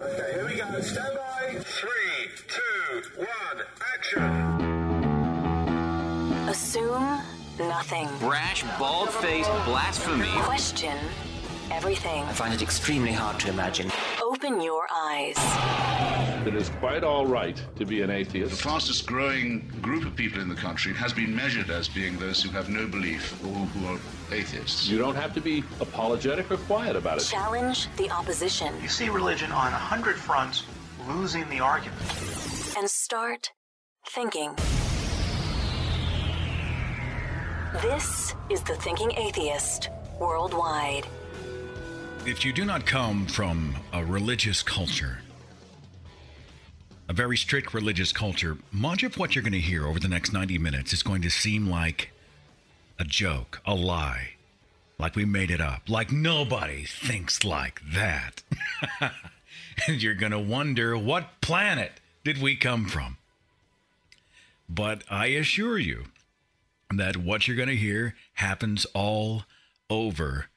Okay, here we go. Stand by. Three, two, one, action. Assume nothing. Brash, bald faced blasphemy. Question everything. I find it extremely hard to imagine. Open your eyes. It is quite all right to be an atheist. The fastest growing group of people in the country has been measured as being those who have no belief or who are atheists. You don't have to be apologetic or quiet about it. Challenge the opposition. You see religion on a hundred fronts losing the argument. And start thinking. This is The Thinking Atheist Worldwide. If you do not come from a religious culture, a very strict religious culture, much of what you're going to hear over the next 90 minutes is going to seem like a joke, a lie, like we made it up, like nobody thinks like that. and you're going to wonder what planet did we come from? But I assure you that what you're going to hear happens all over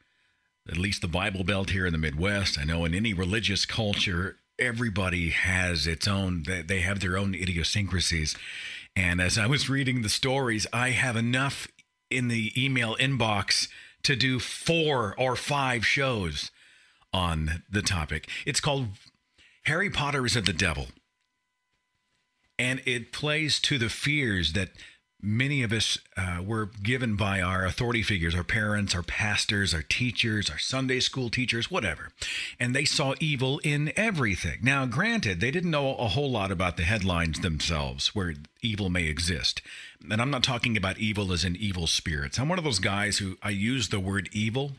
at least the Bible Belt here in the Midwest. I know in any religious culture, everybody has its own, they have their own idiosyncrasies. And as I was reading the stories, I have enough in the email inbox to do four or five shows on the topic. It's called Harry Potter is of the Devil. And it plays to the fears that many of us uh, were given by our authority figures, our parents, our pastors, our teachers, our Sunday school teachers, whatever. And they saw evil in everything. Now, granted, they didn't know a whole lot about the headlines themselves where evil may exist. And I'm not talking about evil as in evil spirits. I'm one of those guys who I use the word evil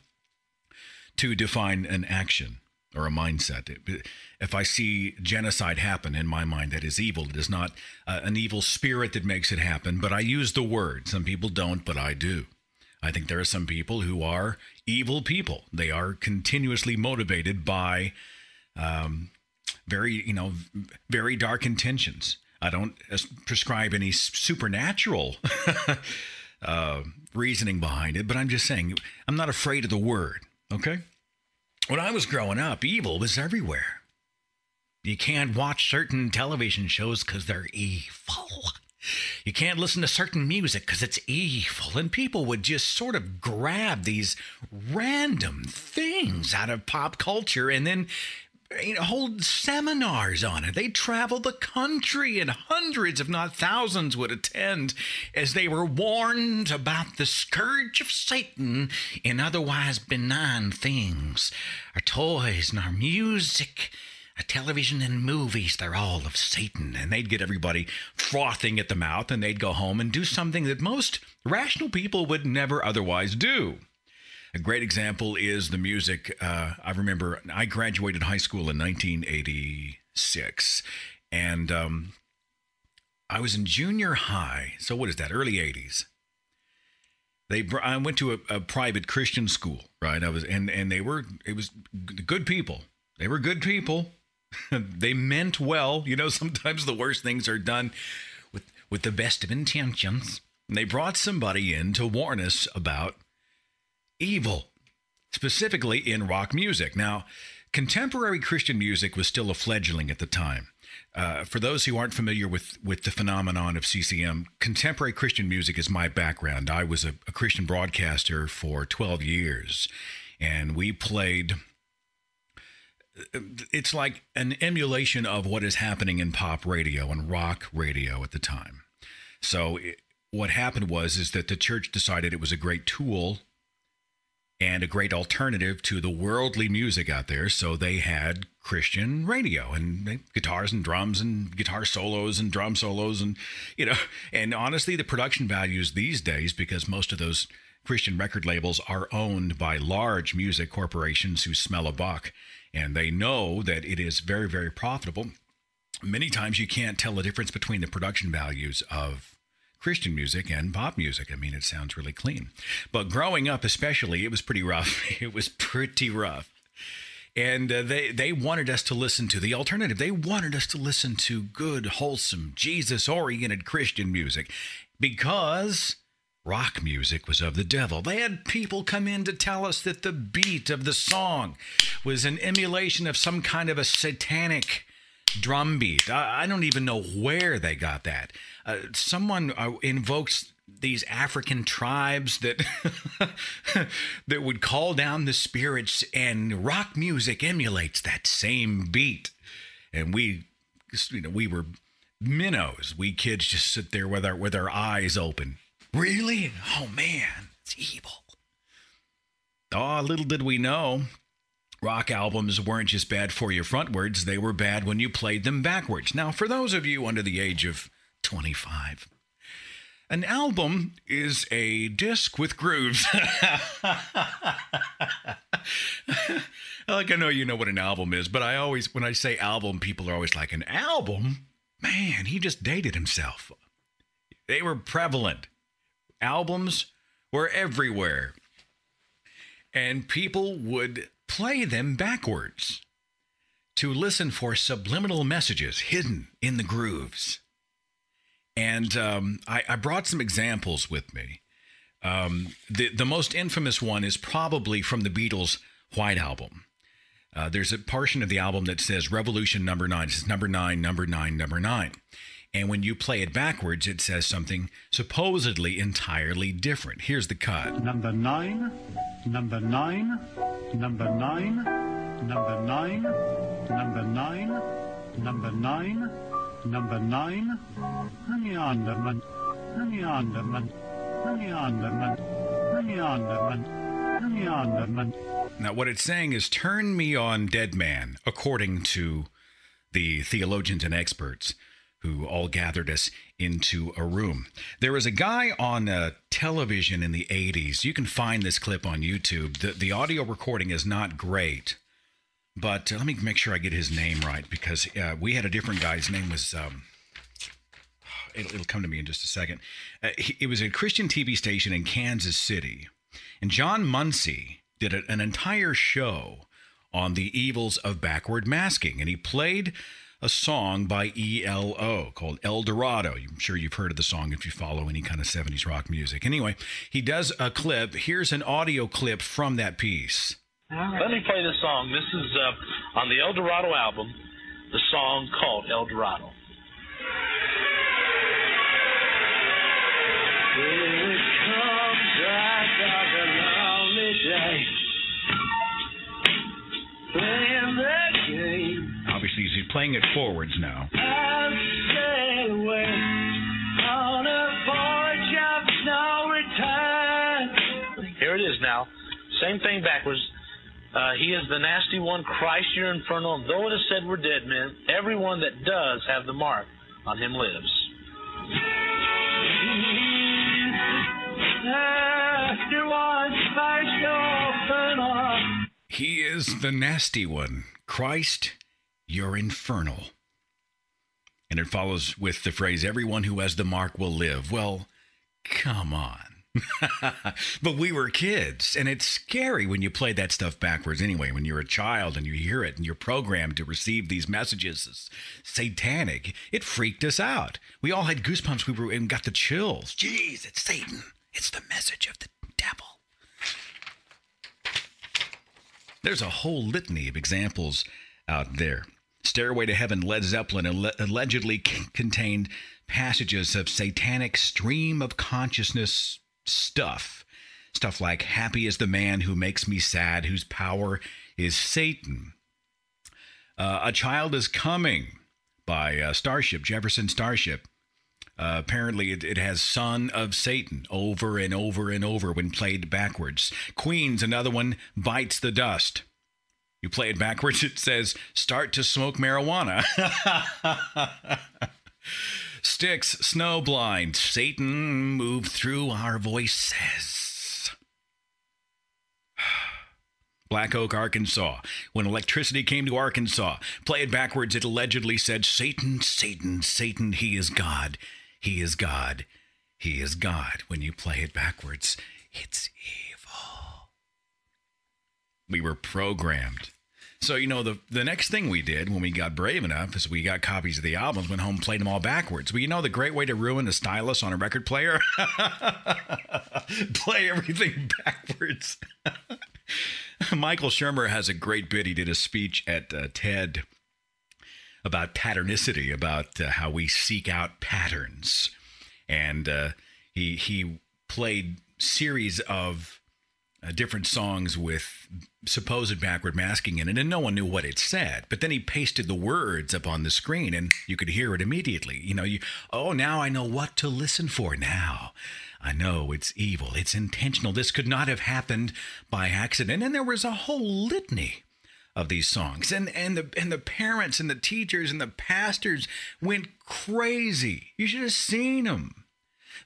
to define an action or a mindset. If I see genocide happen in my mind, that is evil. It is not uh, an evil spirit that makes it happen, but I use the word. Some people don't, but I do. I think there are some people who are evil people. They are continuously motivated by um, very, you know, very dark intentions. I don't uh, prescribe any supernatural uh, reasoning behind it, but I'm just saying I'm not afraid of the word. Okay when I was growing up, evil was everywhere. You can't watch certain television shows because they're evil. You can't listen to certain music because it's evil. And people would just sort of grab these random things out of pop culture and then you know, hold seminars on it. They travel the country, and hundreds, if not thousands, would attend as they were warned about the scourge of Satan in otherwise benign things. Our toys and our music, our television and movies, they're all of Satan. And they'd get everybody frothing at the mouth, and they'd go home and do something that most rational people would never otherwise do. A great example is the music. Uh, I remember I graduated high school in 1986, and um, I was in junior high. So what is that? Early 80s. They I went to a, a private Christian school, right? I was and and they were it was good people. They were good people. they meant well. You know, sometimes the worst things are done with with the best of intentions. And they brought somebody in to warn us about evil, specifically in rock music. Now, contemporary Christian music was still a fledgling at the time. Uh, for those who aren't familiar with, with the phenomenon of CCM, contemporary Christian music is my background. I was a, a Christian broadcaster for 12 years, and we played. It's like an emulation of what is happening in pop radio and rock radio at the time. So, it, what happened was is that the church decided it was a great tool and a great alternative to the worldly music out there. So they had Christian radio and eh, guitars and drums and guitar solos and drum solos and you know and honestly the production values these days because most of those Christian record labels are owned by large music corporations who smell a buck and they know that it is very very profitable. Many times you can't tell the difference between the production values of Christian music and pop music. I mean, it sounds really clean. But growing up, especially, it was pretty rough. It was pretty rough. And uh, they, they wanted us to listen to the alternative. They wanted us to listen to good, wholesome, Jesus oriented Christian music because rock music was of the devil. They had people come in to tell us that the beat of the song was an emulation of some kind of a satanic drum beat. I, I don't even know where they got that. Uh, someone uh, invokes these African tribes that that would call down the spirits, and rock music emulates that same beat. And we, you know, we were minnows. We kids just sit there with our with our eyes open. Really? Oh man, it's evil. Oh, little did we know, rock albums weren't just bad for you frontwards; they were bad when you played them backwards. Now, for those of you under the age of twenty-five. An album is a disc with grooves. like I know you know what an album is, but I always when I say album, people are always like, an album? Man, he just dated himself. They were prevalent. Albums were everywhere. And people would play them backwards to listen for subliminal messages hidden in the grooves. And um, I, I, brought some examples with me. Um, the, the most infamous one is probably from the Beatles' White Album. Uh, there's a portion of the album that says Revolution number nine. It says number nine, number nine, number nine. And when you play it backwards, it says something supposedly entirely different. Here's the cut. Number nine, number nine, number nine, number nine, number nine, number nine, number nine, Neanderman, Neanderman, Neanderman, Neanderman, Neanderman. Now, what it's saying is turn me on, dead man, according to the theologians and experts who all gathered us into a room. There was a guy on uh, television in the 80s. You can find this clip on YouTube. The, the audio recording is not great, but uh, let me make sure I get his name right because uh, we had a different guy. His name was. Um, it'll, it'll, come to me in just a second. Uh, he, it was a Christian TV station in Kansas City. And John Muncie did an entire show on the evils of backward masking. And he played a song by ELO called El Dorado. I'm sure you've heard of the song if you follow any kind of 70s rock music. Anyway, he does a clip. Here's an audio clip from that piece. Let me play this song. This is uh, on the El Dorado album, the song called El Dorado. Obviously, he's playing it forwards now. Here it is now. Same thing backwards. Uh, he is the nasty one, Christ your infernal. And though it is said we're dead men, everyone that does have the mark on him lives. He is the nasty one. Christ, you're infernal. And it follows with the phrase, everyone who has the mark will live. Well, come on. but we were kids, and it's scary when you play that stuff backwards anyway. When you're a child and you hear it and you're programmed to receive these messages satanic, it freaked us out. We all had goosebumps. We were and got the chills. Jeez, it's Satan. It's the message of the devil. There's a whole litany of examples out there. Stairway to Heaven, Led Zeppelin allegedly c- contained passages of satanic stream of consciousness stuff. Stuff like, Happy is the man who makes me sad, whose power is Satan. Uh, a Child is Coming by uh, Starship, Jefferson Starship. Uh, apparently, it, it, has Son of Satan over and over and over when played backwards. Queen's another one, Bites the Dust. You play it backwards, it says, Start to smoke marijuana. Styx, Snowblind, Satan, move through our voices. Black Oak, Arkansas. When electricity came to Arkansas, play it backwards, it allegedly said, Satan, Satan, Satan, he is God. He is God. He is God. When you play it backwards, it's evil. We were programmed. So you know the the next thing we did when we got brave enough is we got copies of the albums, went home, played them all backwards. Well, you know the great way to ruin a stylus on a record player, play everything backwards. Michael Shermer has a great bit. He did a speech at uh, TED about patternicity, about uh, how we seek out patterns, and uh, he he played series of uh, different songs with supposed backward masking in it, and no one knew what it said. But then he pasted the words up on the screen, and you could hear it immediately. You know, you oh now I know what to listen for. Now I know it's evil. It's intentional. This could not have happened by accident. And there was a whole litany of these songs, and and the and the parents and the teachers and the pastors went crazy. You should have seen them.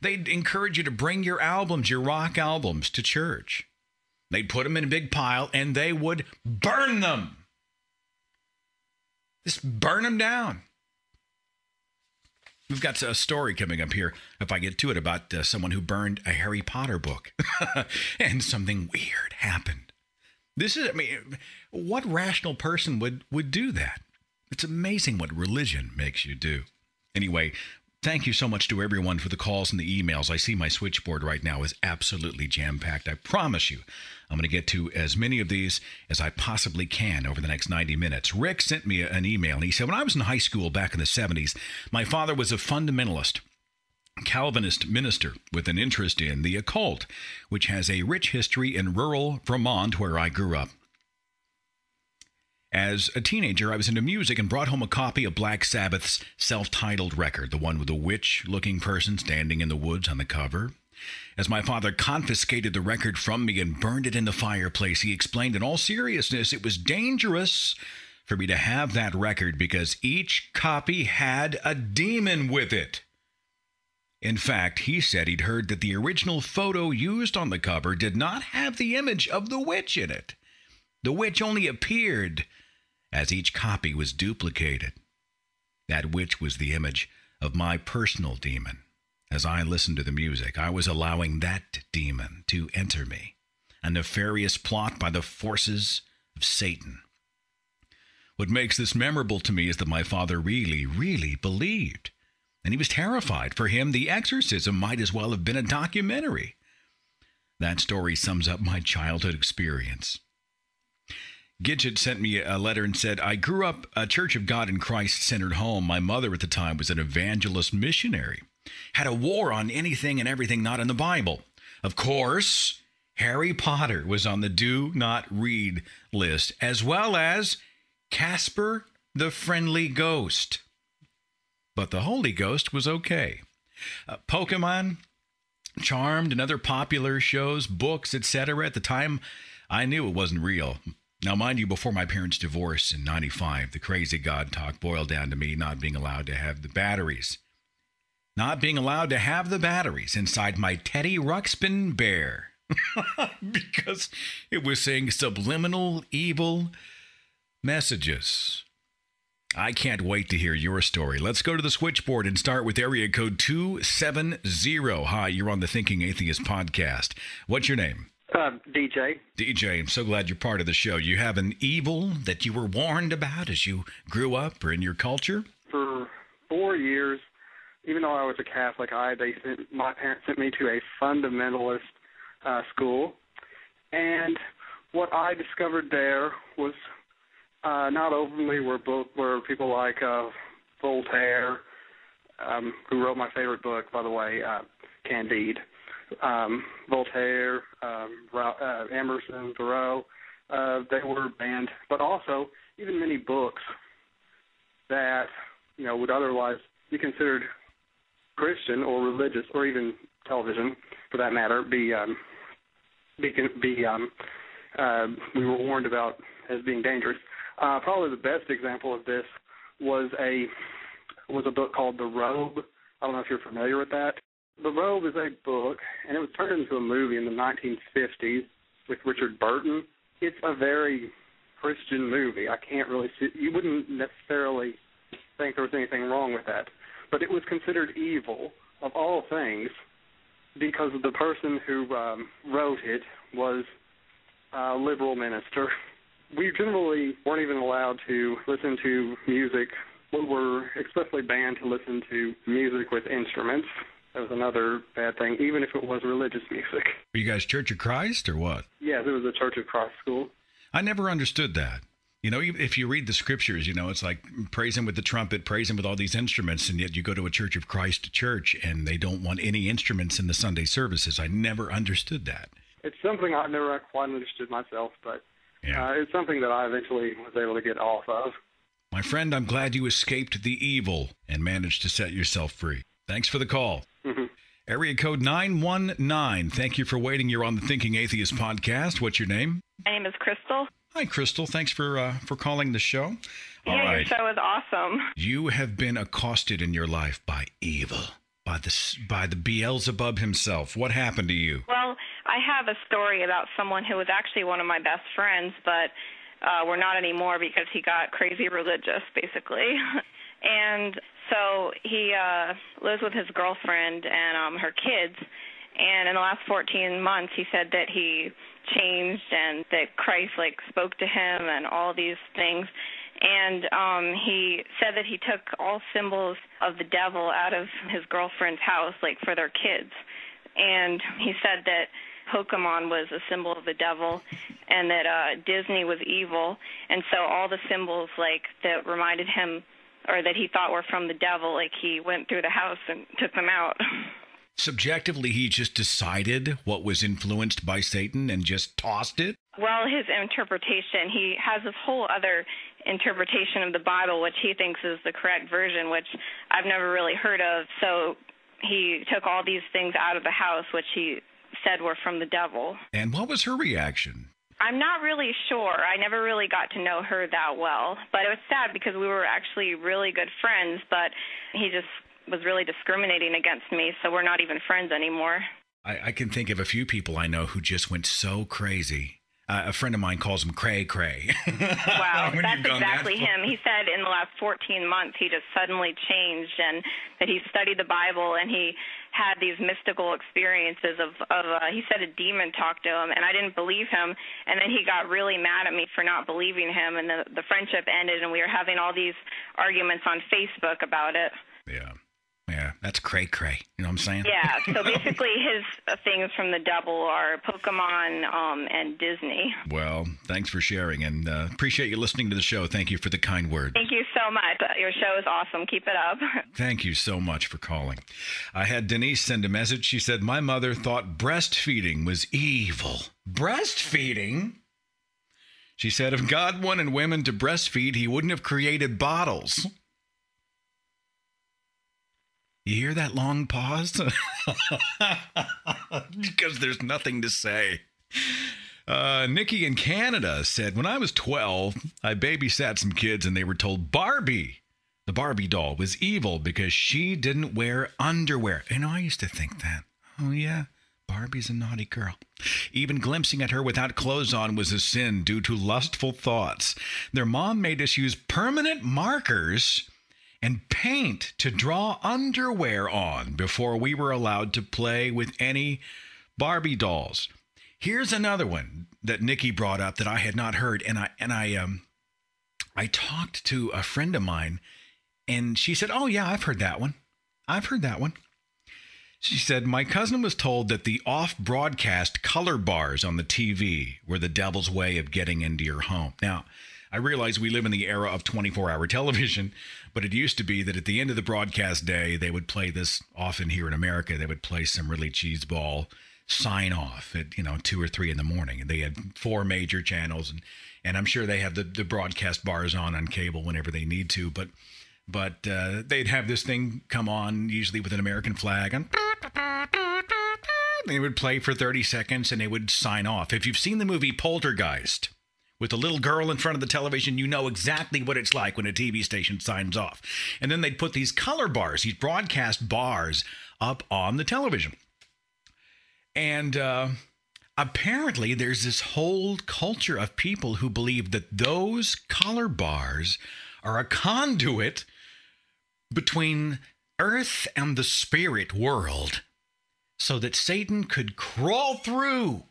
They'd encourage you to bring your albums, your rock albums, to church. They'd put them in a big pile and they would burn them. Just burn them down. We've got a story coming up here, if I get to it, about uh, someone who burned a Harry Potter book and something weird happened. This is, I mean, what rational person would, would do that? It's amazing what religion makes you do. Anyway, thank you so much to everyone for the calls and the emails. I see my switchboard right now is absolutely jam packed. I promise you, I'm going to get to as many of these as I possibly can over the next 90 minutes. Rick sent me an email and he said, When I was in high school back in the 70s, my father was a fundamentalist. Calvinist minister with an interest in the occult, which has a rich history in rural Vermont where I grew up. As a teenager, I was into music and brought home a copy of Black Sabbath's self titled record, the one with the witch looking person standing in the woods on the cover. As my father confiscated the record from me and burned it in the fireplace, he explained in all seriousness it was dangerous for me to have that record because each copy had a demon with it. In fact, he said he'd heard that the original photo used on the cover did not have the image of the witch in it. The witch only appeared as each copy was duplicated. That witch was the image of my personal demon. As I listened to the music, I was allowing that demon to enter me, a nefarious plot by the forces of Satan. What makes this memorable to me is that my father really, really believed, and he was terrified. For him, the exorcism might as well have been a documentary. That story sums up my childhood experience. Gidget sent me a letter and said, I grew up a Church of God in Christ centered home. My mother at the time was an evangelist missionary had a war on anything and everything not in the Bible. Of course, Harry Potter was on the do not read list, as well as Casper the Friendly Ghost. But the Holy Ghost was okay. Uh, Pokemon, Charmed, and other popular shows, books, etc. At the time, I knew it wasn't real. Now, mind you, before my parents' divorce in 95, the crazy God talk boiled down to me not being allowed to have the batteries not being allowed to have the batteries inside my Teddy Ruxpin bear because it was saying subliminal evil messages. I can't wait to hear your story. Let's go to the switchboard and start with area code 270. Hi, you're on the Thinking Atheist podcast. What's your name? Uh, DJ. DJ, I'm so glad you're part of the show. You have an evil that you were warned about as you grew up or in your culture? For four years, even though I was a Catholic, I they sent my parents sent me to a fundamentalist uh, school, and what I discovered there was uh, not openly were book were people like uh, Voltaire, um, who wrote my favorite book, by the way, uh, Candide. Um, Voltaire, um, uh, Emerson, Thoreau, uh, they were banned, but also even many books that you know would otherwise be considered Christian or religious or even television for that matter be um, be be um, uh, we were warned about as being dangerous. Uh, probably the best example of this was a was a book called The Robe. I don't know if you're familiar with that. The Robe is a book, and it was turned into a movie in the 1950s with Richard Burton. It's a very Christian movie. I can't really see. You wouldn't necessarily think there was anything wrong with that but it was considered evil of all things because the person who um, wrote it was a liberal minister, we generally weren't even allowed to listen to music. We were explicitly banned to listen to music with instruments. That was another bad thing, even if it was religious music. Are you guys Church of Christ or what? Yes, it was a Church of Christ school. I never understood that. You know, if you read the scriptures, you know, it's like praise him with the trumpet, praise him with all these instruments, and yet you go to a Church of Christ church and they don't want any instruments in the Sunday services. I never understood that. It's something I've never quite understood myself, but uh, it's something that I eventually was able to get off of. My friend, I'm glad you escaped the evil and managed to set yourself free. Thanks for the call. Mm-hmm. Area code 919. Thank you for waiting. You're on the Thinking Atheist podcast. What's your name? My name is Crystal. Hi, Crystal. Thanks for uh, for calling the show. Yeah, right. your show is awesome. You have been accosted in your life by evil, by the by the Beelzebub himself. What happened to you? Well, I have a story about someone who was actually one of my best friends, but uh, we're not anymore because he got crazy religious, basically. and so he uh, lives with his girlfriend and um, her kids. And in the last 14 months, he said that he changed and that Christ like spoke to him and all these things. And um he said that he took all symbols of the devil out of his girlfriend's house, like for their kids. And he said that Pokemon was a symbol of the devil and that uh Disney was evil. And so all the symbols like that reminded him or that he thought were from the devil, like he went through the house and took them out. Subjectively, he just decided what was influenced by Satan and just tossed it. Well, his interpretation, he has this whole other interpretation of the Bible, which he thinks is the correct version, which I've never really heard of. So he took all these things out of the house, which he said were from the devil. And what was her reaction? I'm not really sure. I never really got to know her that well. But it was sad because we were actually really good friends, but he just was really discriminating against me, so we're not even friends anymore. I, I can think of a few people I know who just went so crazy. Uh, a friend of mine calls him cray cray. Wow, that's you've that exactly him. He said in the last 14 months he just suddenly changed and that he studied the Bible and he had these mystical experiences of of uh, he said a demon talked to him and I didn't believe him and then he got really mad at me for not believing him and the the friendship ended and we were having all these arguments on Facebook about it. Yeah. That's cray cray. You know what I'm saying? Yeah, so basically his uh, things from the double are Pokemon um and Disney. Well, thanks for sharing and uh, appreciate you listening to the show. Thank you for the kind words. Thank you so much. Uh, Your show is awesome. Keep it up. Thank you so much for calling. I had Denise send a message. She said, My mother thought breastfeeding was evil. Breastfeeding? She said, If God wanted women to breastfeed, he wouldn't have created bottles. You hear that long pause? because there's nothing to say. Uh, Nikki in Canada said, When I was 12, I babysat some kids and they were told Barbie, the Barbie doll, was evil because she didn't wear underwear. You know, I used to think that. Oh, yeah, Barbie's a naughty girl. Even glimpsing at her without clothes on was a sin due to lustful thoughts. Their mom made us use permanent markers and paint to draw underwear on before we were allowed to play with any Barbie dolls. Here's another one that Nikki brought up that I had not heard, and I and I um I talked to a friend of mine, and she said, "Oh yeah, I've heard that one. I've heard that one." She said, My cousin was told that the off broadcast color bars on the TV were the devil's way of getting into your home. Now, I realize we live in the era of 24 hour television, but it used to be that at the end of the broadcast day, they would play this often here in America. They would play some really cheeseball sign off at, you know, two or three in the morning. And they had four major channels. And, and I'm sure they have the, the broadcast bars on on cable whenever they need to. But but uh, they'd have this thing come on, usually with an American flag, and they would play for 30 seconds and they would sign off. If you've seen the movie Poltergeist with a little girl in front of the television, you know exactly what it's like when a TV station signs off. And then they'd put these color bars, these broadcast bars, up on the television. And uh, apparently, there's this whole culture of people who believe that those color bars are a conduit between earth and the spirit world so that Satan could crawl through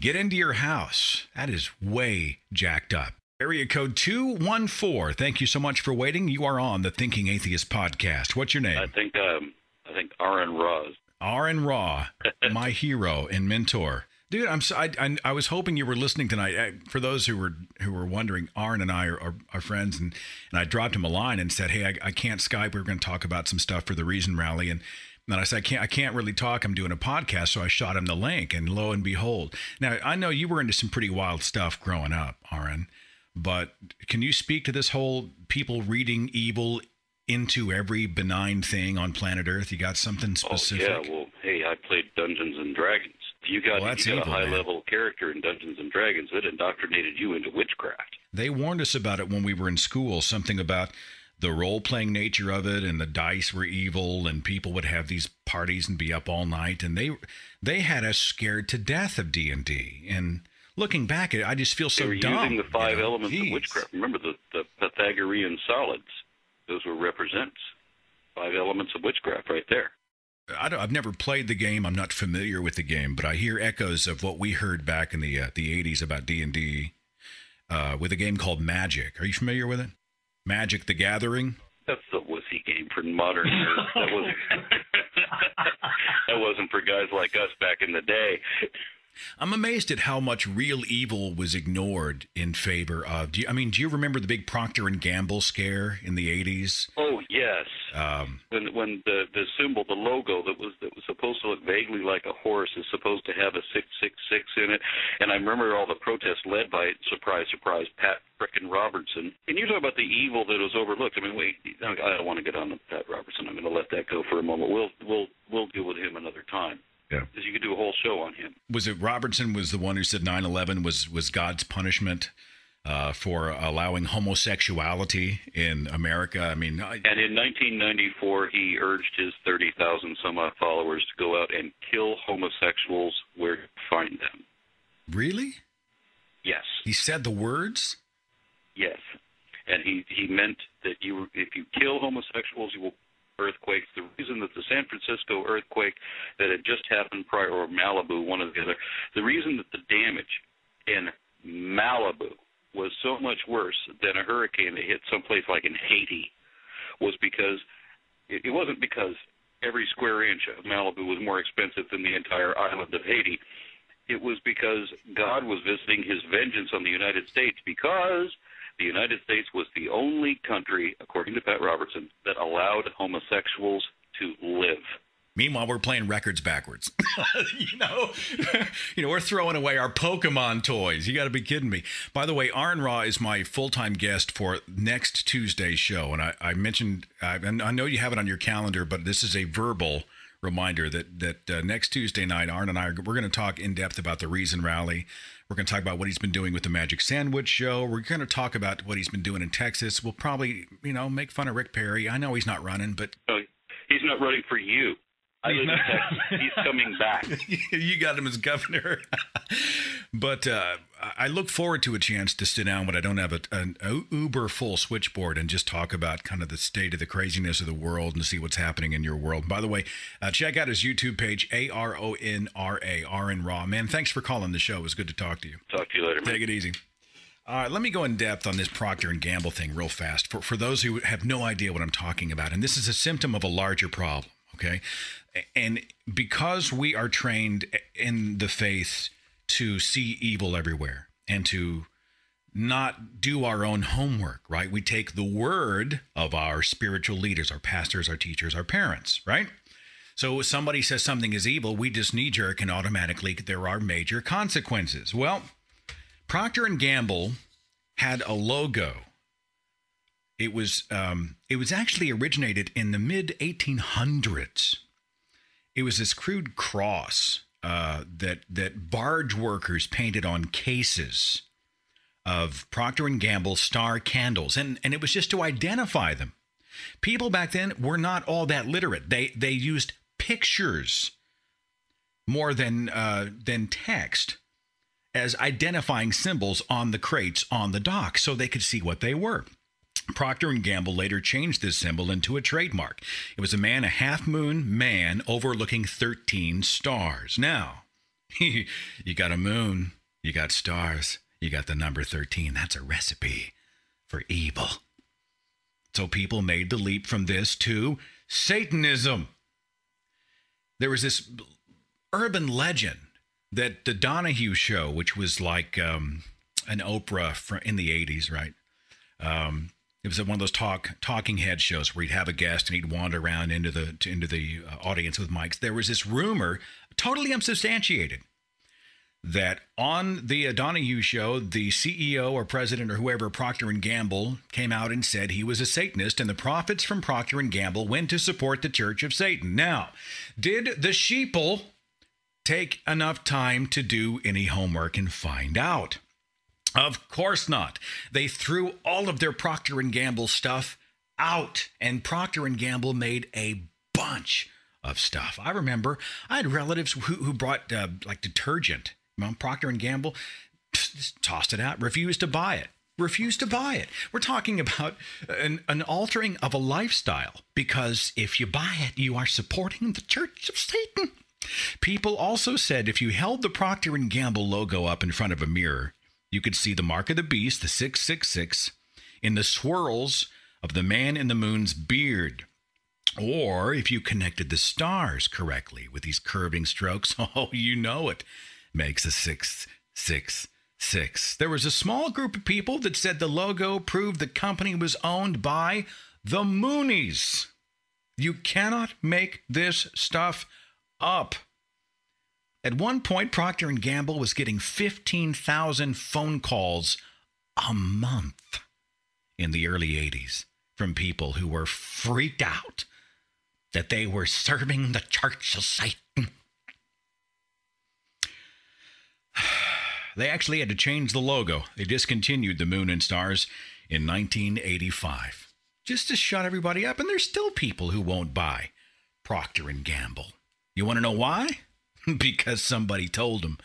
get into your house. That is way jacked up. Area code 214. Thank you so much for waiting. You are on the Thinking Atheist podcast. What's your name? I think um, I think Aron Ra. Aron Ra, my hero and mentor. Dude, I'm so, I, I, I was hoping you were listening tonight. I, for those who were who were wondering, Aron and I are, are, are friends, and, and I dropped him a line and said, "Hey, I, I can't Skype. We are going to talk about some stuff for the Reason Rally." And then I said, "I can't I can't really talk. I'm doing a podcast." So I shot him the link, and lo and behold, now I know you were into some pretty wild stuff growing up, Aron. But can you speak to this whole people reading evil into every benign thing on planet Earth? You got something specific? Oh, yeah, well, hey, I played Dungeons and Dragons. You got, Well, you got evil, a high man. level character in Dungeons and Dragons that indoctrinated you into witchcraft. They warned us about it when we were in school, something about the role playing nature of it and the dice were evil and people would have these parties and be up all night and they they had us scared to death of D&D. And looking back at it, I just feel so they were dumb. using the five you know? elements of witchcraft. Remember the, the Pythagorean solids? Those were represents five elements of witchcraft right there. I don't, I've never played the game. I'm not familiar with the game, but I hear echoes of what we heard back in the uh, the 80s about D&D uh, with a game called Magic. Are you familiar with it? Magic the Gathering? That's the wussy game for modern nerds. That wasn't that wasn't for guys like us back in the day. I'm amazed at how much real evil was ignored in favor of. Do you, I mean, do you remember the big Procter and Gamble scare in the 80s? Oh yes. Um, when when the the symbol, the logo that was that was supposed to look vaguely like a horse is supposed to have a six six six in it, and I remember all the protests led by surprise surprise Pat frickin' Robertson. And you talk about the evil that was overlooked. I mean, wait, I don't want to get on to Pat Robertson. I'm going to let that go for a moment. We'll we'll we'll deal with him another time. Yeah. Because you could do a whole show on him. was it Robertson was the one who said 9/11 was was God's punishment uh, for allowing homosexuality in America? I mean, I, And in 1994, he urged his 30,000 some odd followers to go out and kill homosexuals where you find them. really? Yes. He said the words? Yes, and he he meant that you if you kill homosexuals, you will earthquakes. The reason that the San Francisco earthquake that had just happened prior, or Malibu, one or the other, the reason that the damage in Malibu was so much worse than a hurricane that hit someplace like in Haiti was because it, it wasn't because every square inch of Malibu was more expensive than the entire island of Haiti. It was because God was visiting his vengeance on the United States because the United States was the only country, according to Pat Robertson, that allowed homosexuals to live. Meanwhile, we're playing records backwards. you know, you know, we're throwing away our Pokemon toys. You got to be kidding me. By the way, Aron Ra is my full-time guest for next Tuesday's show, and I, I mentioned, I, and I know you have it on your calendar, but this is a verbal reminder that that uh, next Tuesday night, Aron and I are we're going to talk in depth about the Reason Rally. We're going to talk about what he's been doing with the Magic Sandwich Show. We're going to talk about what he's been doing in Texas. We'll probably, you know, make fun of Rick Perry. I know he's not running, but No, he's not running for you. I live in Texas. He's coming back. you got him as governor. but uh, I look forward to a chance to sit down when I don't have a, an uber full switchboard and just talk about kind of the state of the craziness of the world and see what's happening in your world. By the way, uh, check out his YouTube page, A R O N R A, R N Raw. Man, thanks for calling the show. It was good to talk to you. Talk to you later, man. Take it easy. All right, let me go in depth on this Procter and Gamble thing real fast for, for those who have no idea what I'm talking about. And this is a symptom of a larger problem, okay? And because we are trained in the faith to see evil everywhere and to not do our own homework, right? We take the word of our spiritual leaders, our pastors, our teachers, our parents, right? So if somebody says something is evil, we just knee jerk and automatically there are major consequences. Well, Procter and Gamble had a logo. It was um, it was actually originated in the mid 1800s. It was this crude cross uh, that that barge workers painted on cases of Procter and Gamble star candles, and and it was just to identify them. People back then were not all that literate. They they used pictures more than uh, than text as identifying symbols on the crates on the dock so they could see what they were. Procter and Gamble later changed this symbol into a trademark. It was a man, a half moon man overlooking 13 stars. Now, you got a moon, you got stars, you got the number 13. That's a recipe for evil. So people made the leap from this to Satanism. There was this urban legend that the Donahue show, which was like um, an Oprah in the 80s, right? Um, it was one of those talk talking head shows where he'd have a guest and he'd wander around into the to, into the uh, audience with mics. There was this rumor, totally unsubstantiated, that on the Donahue show, the CEO or president or whoever, Procter and Gamble, came out and said he was a Satanist, and the profits from Procter and Gamble went to support the Church of Satan. Now, did the sheeple take enough time to do any homework and find out? Of course not. They threw all of their Procter and Gamble stuff out, and Procter and Gamble made a bunch of stuff. I remember I had relatives who, who brought uh, like detergent. Procter and Gamble just tossed it out, refused to buy it. Refused to buy it. We're talking about an, an altering of a lifestyle because if you buy it, you are supporting the Church of Satan. People also said if you held the Procter and Gamble logo up in front of a mirror, you could see the mark of the beast, the 666, in the swirls of the man in the moon's beard. Or if you connected the stars correctly with these curving strokes, oh, you know it makes a 666. There was a small group of people that said the logo proved the company was owned by the Moonies. You cannot make this stuff up. At one point, Procter Gamble was getting 15,000 phone calls a month in the early 80s from people who were freaked out that they were serving the Church of Satan. They actually had to change the logo. They discontinued the moon and stars in 1985 just to shut everybody up and there's still people who won't buy Procter and Gamble. You want to know why? because somebody told them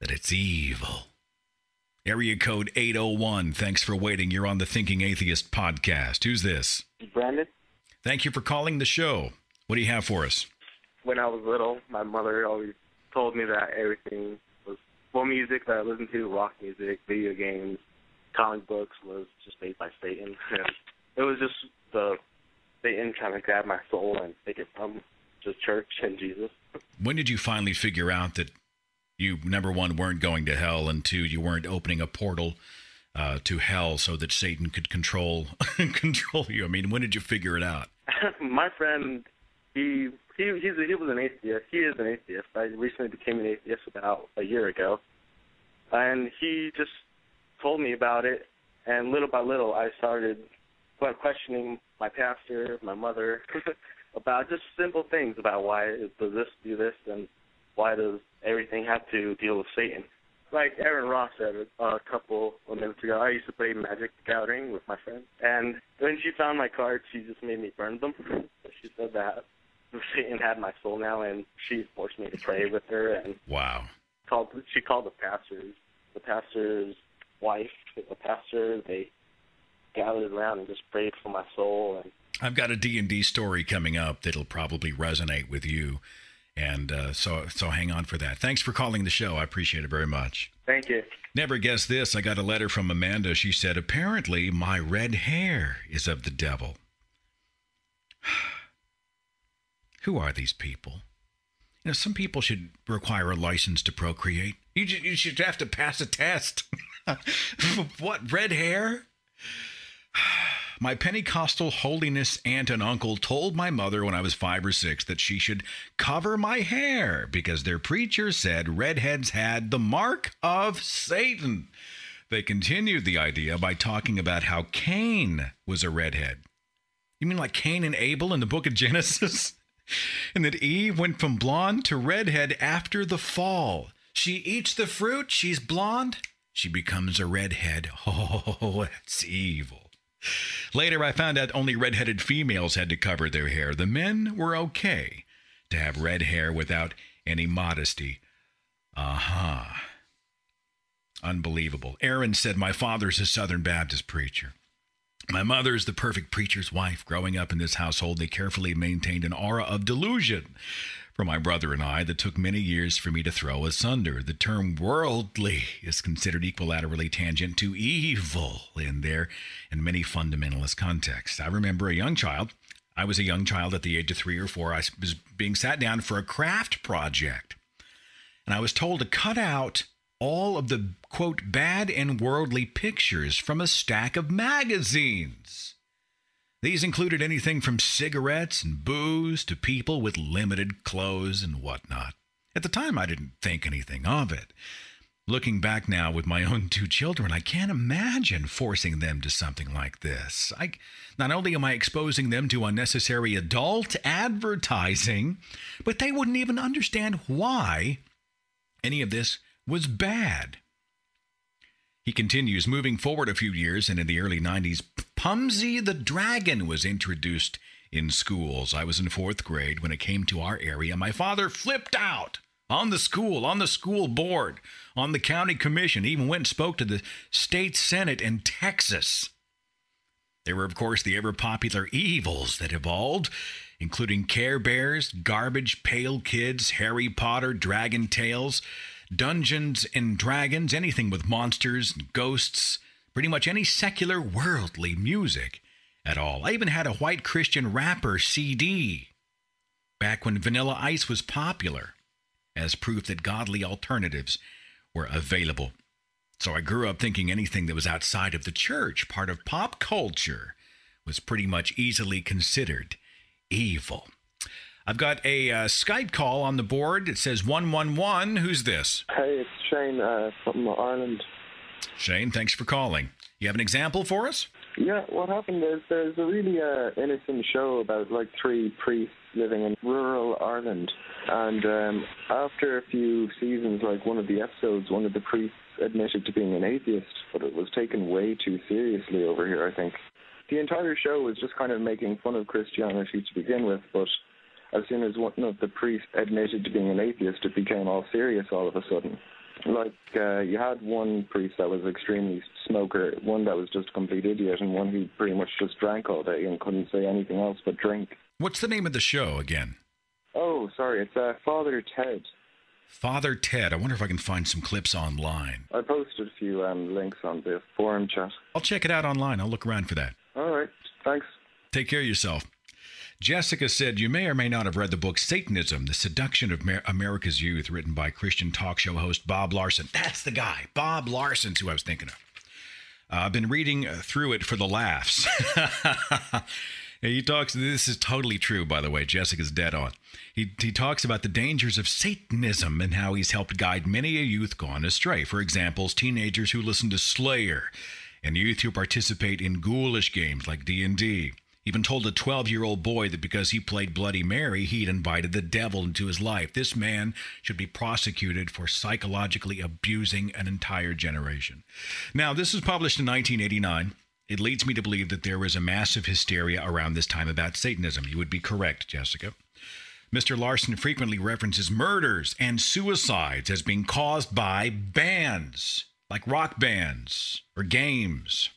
that it's evil. Area code 801. Thanks for waiting. You're on the Thinking Atheist podcast. Who's this? Brandon. Thank you for calling the show. What do you have for us? When I was little, my mother always told me that everything was well music that I listened to, rock music, video games, comic books was just made by Satan. And it was just the Satan trying to grab my soul and take it from the church and Jesus. When did you finally figure out that you number one weren't going to hell and two you weren't opening a portal uh, to hell so that Satan could control control you? I mean, when did you figure it out? my friend, he he he's a, he was an atheist. He is an atheist. I recently became an atheist about a year ago, and he just told me about it. And little by little, I started questioning my pastor, my mother, about just simple things about why does this do this and why does everything have to deal with Satan. Like Aron Ra said a couple of minutes ago, I used to play Magic the Gathering with my friend, and when she found my cards, she just made me burn them. she said that Satan had my soul now, and she forced me to pray with her. And wow, called she called the pastors, the pastor's wife, the pastor. They gathered around and just prayed for my soul and I've got a D&D story coming up that'll probably resonate with you. And uh, so, so hang on for that. Thanks for calling the show. I appreciate it very much. Thank you. Never guessed this. I got a letter from Amanda. She said, Apparently, my red hair is of the devil. Who are these people? You know, some people should require a license to procreate. You, you should have to pass a test. what, red hair? My Pentecostal holiness aunt and uncle told my mother when I was five or six that she should cover my hair because their preacher said redheads had the mark of Satan. They continued the idea by talking about how Cain was a redhead. You mean like Cain and Abel in the book of Genesis? and that Eve went from blonde to redhead after the fall. She eats the fruit, she's blonde, she becomes a redhead. Oh, that's evil. Later, I found out only redheaded females had to cover their hair. The men were okay to have red hair without any modesty. Uh huh. Unbelievable. Aaron said, My father's a Southern Baptist preacher. My mother is the perfect preacher's wife. Growing up in this household, they carefully maintained an aura of delusion for my brother and I that took many years for me to throw asunder. The term worldly is considered equilaterally tangent to evil in there in many fundamentalist contexts. I remember a young child. I was a young child at the age of three or four. I was being sat down for a craft project. And I was told to cut out all of the quote bad and worldly pictures from a stack of magazines. These included anything from cigarettes and booze to people with limited clothes and whatnot. At the time, I didn't think anything of it. Looking back now with my own two children, I can't imagine forcing them to something like this. I, not only am I exposing them to unnecessary adult advertising, but they wouldn't even understand why any of this was bad. He continues, moving forward a few years, and in the early 90s, Pumsy the Dragon was introduced in schools. I was in fourth grade when it came to our area. My father flipped out on the school, on the school board, on the county commission, even went and spoke to the state senate in Texas. There were, of course, the ever popular evils that evolved, including Care Bears, Garbage Pail Kids, Harry Potter, Dragon Tales. Dungeons and Dragons, anything with monsters and ghosts, pretty much any secular worldly music at all. I even had a white Christian rapper CD back when Vanilla Ice was popular as proof that godly alternatives were available. So I grew up thinking anything that was outside of the church, part of pop culture, was pretty much easily considered evil. I've got a uh, Skype call on the board. It says 111. Who's this? Hey, it's Shane uh, from Ireland. Shane, thanks for calling. You have an example for us? Yeah, what happened is there's a really uh, innocent show about like three priests living in rural Ireland. And um, after a few seasons, like one of the episodes, one of the priests admitted to being an atheist, but it was taken way too seriously over here, I think. The entire show was just kind of making fun of Christianity to begin with, but as soon as one of the priests admitted to being an atheist, it became all serious all of a sudden. Like uh, you had one priest that was extremely smoker, one that was just a complete idiot, and one who pretty much just drank all day and couldn't say anything else but drink. What's the name of the show again? Oh, sorry, it's uh, Father Ted. Father Ted. I wonder if I can find some clips online. I posted a few um, links on the forum chat. I'll check it out online. I'll look around for that. All right, thanks. Take care of yourself. Jessica said, You may or may not have read the book Satanism, The Seduction of Mer- America's Youth, written by Christian talk show host Bob Larson. That's the guy. Bob Larson's who I was thinking of. Uh, I've been reading uh, through it for the laughs. he talks, this is totally true, by the way. Jessica's dead on. He, he talks about the dangers of Satanism and how he's helped guide many a youth gone astray. For example, teenagers who listen to Slayer and youth who participate in ghoulish games like D&D even told a 12 year old boy that because he played Bloody Mary, he'd invited the devil into his life. This man should be prosecuted for psychologically abusing an entire generation. Now, this was published in 1989. It leads me to believe that there was a massive hysteria around this time about Satanism. You would be correct, Jessica. Mr. Larson frequently references murders and suicides as being caused by bands, like rock bands or games.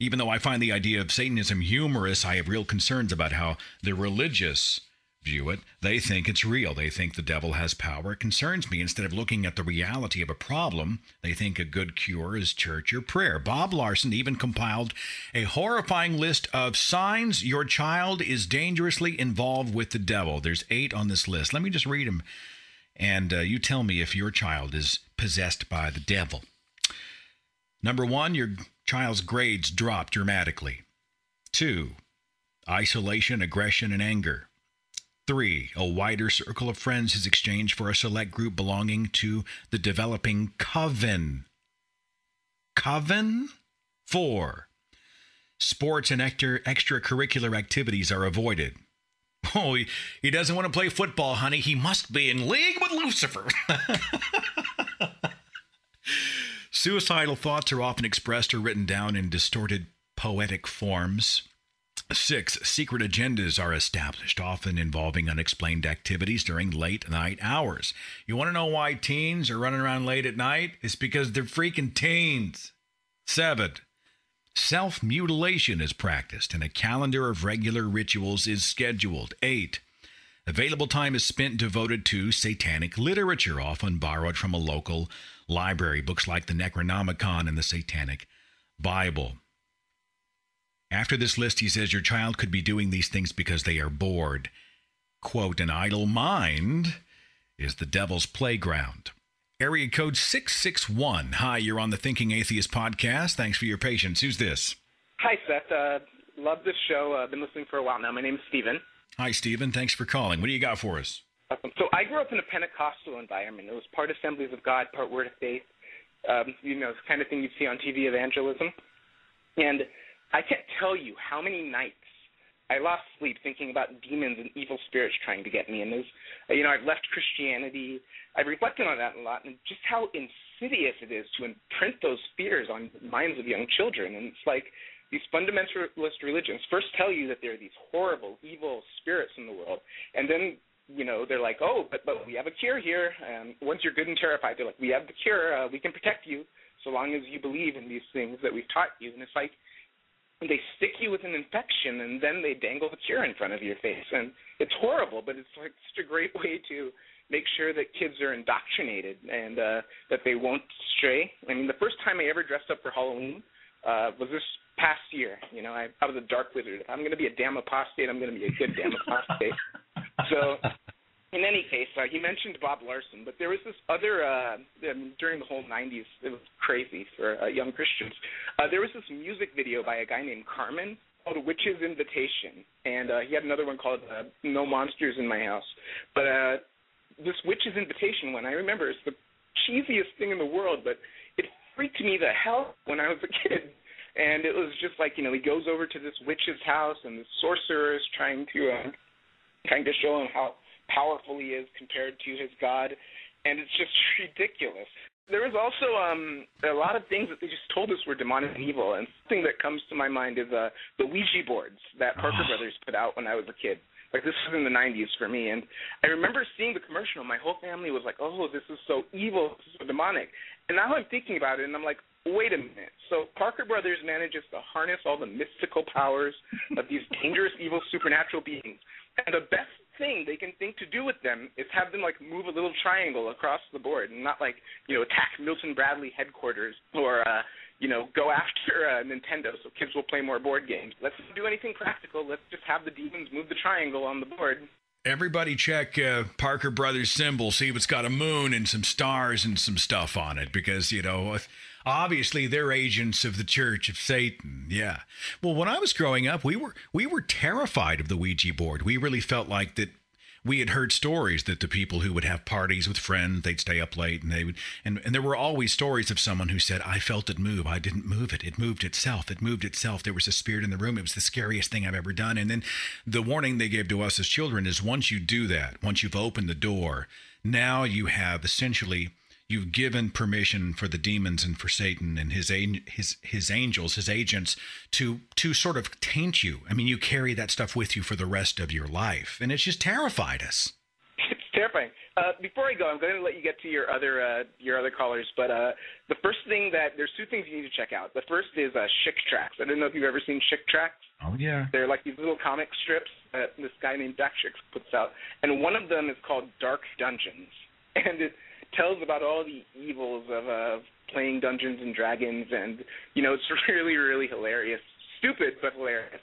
Even though I find the idea of Satanism humorous, I have real concerns about how the religious view it. They think it's real. They think the devil has power. It concerns me. Instead of looking at the reality of a problem, they think a good cure is church or prayer. Bob Larson even compiled a horrifying list of signs your child is dangerously involved with the devil. There's eight on this list. Let me just read them, and uh, you tell me if your child is possessed by the devil. Number one, your child's grades drop dramatically. Two, isolation, aggression, and anger. Three, a wider circle of friends is exchanged for a select group belonging to the developing coven. Coven? Four, sports and extra, extracurricular activities are avoided. Oh, he doesn't want to play football, honey. He must be in league with Lucifer. Suicidal thoughts are often expressed or written down in distorted poetic forms. Six, secret agendas are established, often involving unexplained activities during late night hours. You want to know why teens are running around late at night? It's because they're freaking teens. Seven, Self mutilation is practiced, and a calendar of regular rituals is scheduled. 8. Available time is spent devoted to satanic literature, often borrowed from a local library, books like the Necronomicon and the Satanic Bible. After this list, he says your child could be doing these things because they are bored. Quote, an idle mind is the devil's playground. Area code 661. Hi, you're on the Thinking Atheist podcast. Thanks for your patience. Who's this? Hi, Seth. Uh, love this show. I've uh, been listening for a while now. My name is Steven. Hi, Stephen. Thanks for calling. What do you got for us? So I grew up in a Pentecostal environment. It was part Assemblies of God, part Word of Faith. Um, you know, the kind of thing you'd see on TV evangelism. And I can't tell you how many nights I lost sleep thinking about demons and evil spirits trying to get me. And there's, you know, I've left Christianity. I've reflected on that a lot, and just how insidious it is to imprint those fears on minds of young children. And it's like these fundamentalist religions first tell you that there are these horrible, evil spirits in the world, and then you know they're like, oh, but but we have a cure here. And once you're good and terrified, they're like, we have the cure. Uh, we can protect you so long as you believe in these things that we've taught you. And it's like they stick you with an infection, and then they dangle the cure in front of your face, and it's horrible. But it's like such a great way to make sure that kids are indoctrinated and uh, that they won't stray. I mean, the first time I ever dressed up for Halloween uh, was this past year. You know, I, I was a dark wizard. If I'm going to be a damn apostate, I'm going to be a good damn apostate. so, in any case, uh, he mentioned Bob Larson, but there was this other uh, um, during the whole '90s. It was crazy for uh, young Christians. Uh, there was this music video by a guy named Carmen called "Witch's Invitation," and uh, he had another one called uh, "No Monsters in My House." But uh, this Witch's Invitation one, I remember, it's the cheesiest thing in the world, but freaked me the hell when I was a kid. And it was just like you know he goes over to this witch's house and the sorcerer is trying to uh, trying to show him how powerful he is compared to his god. And it's just ridiculous. There was also um a lot of things that they just told us were demonic and evil. And something that comes to my mind is uh the ouija boards that parker oh. brothers put out when i was a kid like this was in the 90s for me, and I remember seeing the commercial. My whole family was like, "Oh, this is so evil, this is so demonic." And now I'm thinking about it, and I'm like, "Wait a minute." So Parker Brothers manages to harness all the mystical powers of these dangerous, evil, supernatural beings, and the best thing they can think to do with them is have them like move a little triangle across the board, and not like you know attack Milton Bradley headquarters or uh, you know, go after uh, Nintendo so kids will play more board games. Let's do anything practical. Let's just have the demons move the triangle on the board. Everybody check uh, Parker Brothers symbol, see if it's got a moon and some stars and some stuff on it, because, you know, obviously they're agents of the Church of Satan. Yeah. Well, when I was growing up, we were we were terrified of the Ouija board. We really felt like that we had heard stories that the people who would have parties with friends, they'd stay up late and they would, and, and there were always stories of someone who said, I felt it move. I didn't move it. It moved itself. It moved itself. There was a spirit in the room. It was the scariest thing I've ever done. And then the warning they gave to us as children is once you do that, once you've opened the door, now you have essentially you've given permission for the demons and for Satan and his his his angels, his agents to to sort of taint you. I mean, you carry that stuff with you for the rest of your life, and it's just terrified us. It's terrifying. Uh, before I go, I'm going to let you get to your other uh, your other callers, but uh, the first thing that there's two things you need to check out. The first is uh, Chick Tracts. I don't know if you've ever seen Chick Tracts. Oh yeah. They're like these little comic strips that this guy named Jack Chick puts out, and one of them is called Dark Dungeons, and it tells about all the evils of uh, playing Dungeons and Dragons, and you know it's really really hilarious, stupid but hilarious.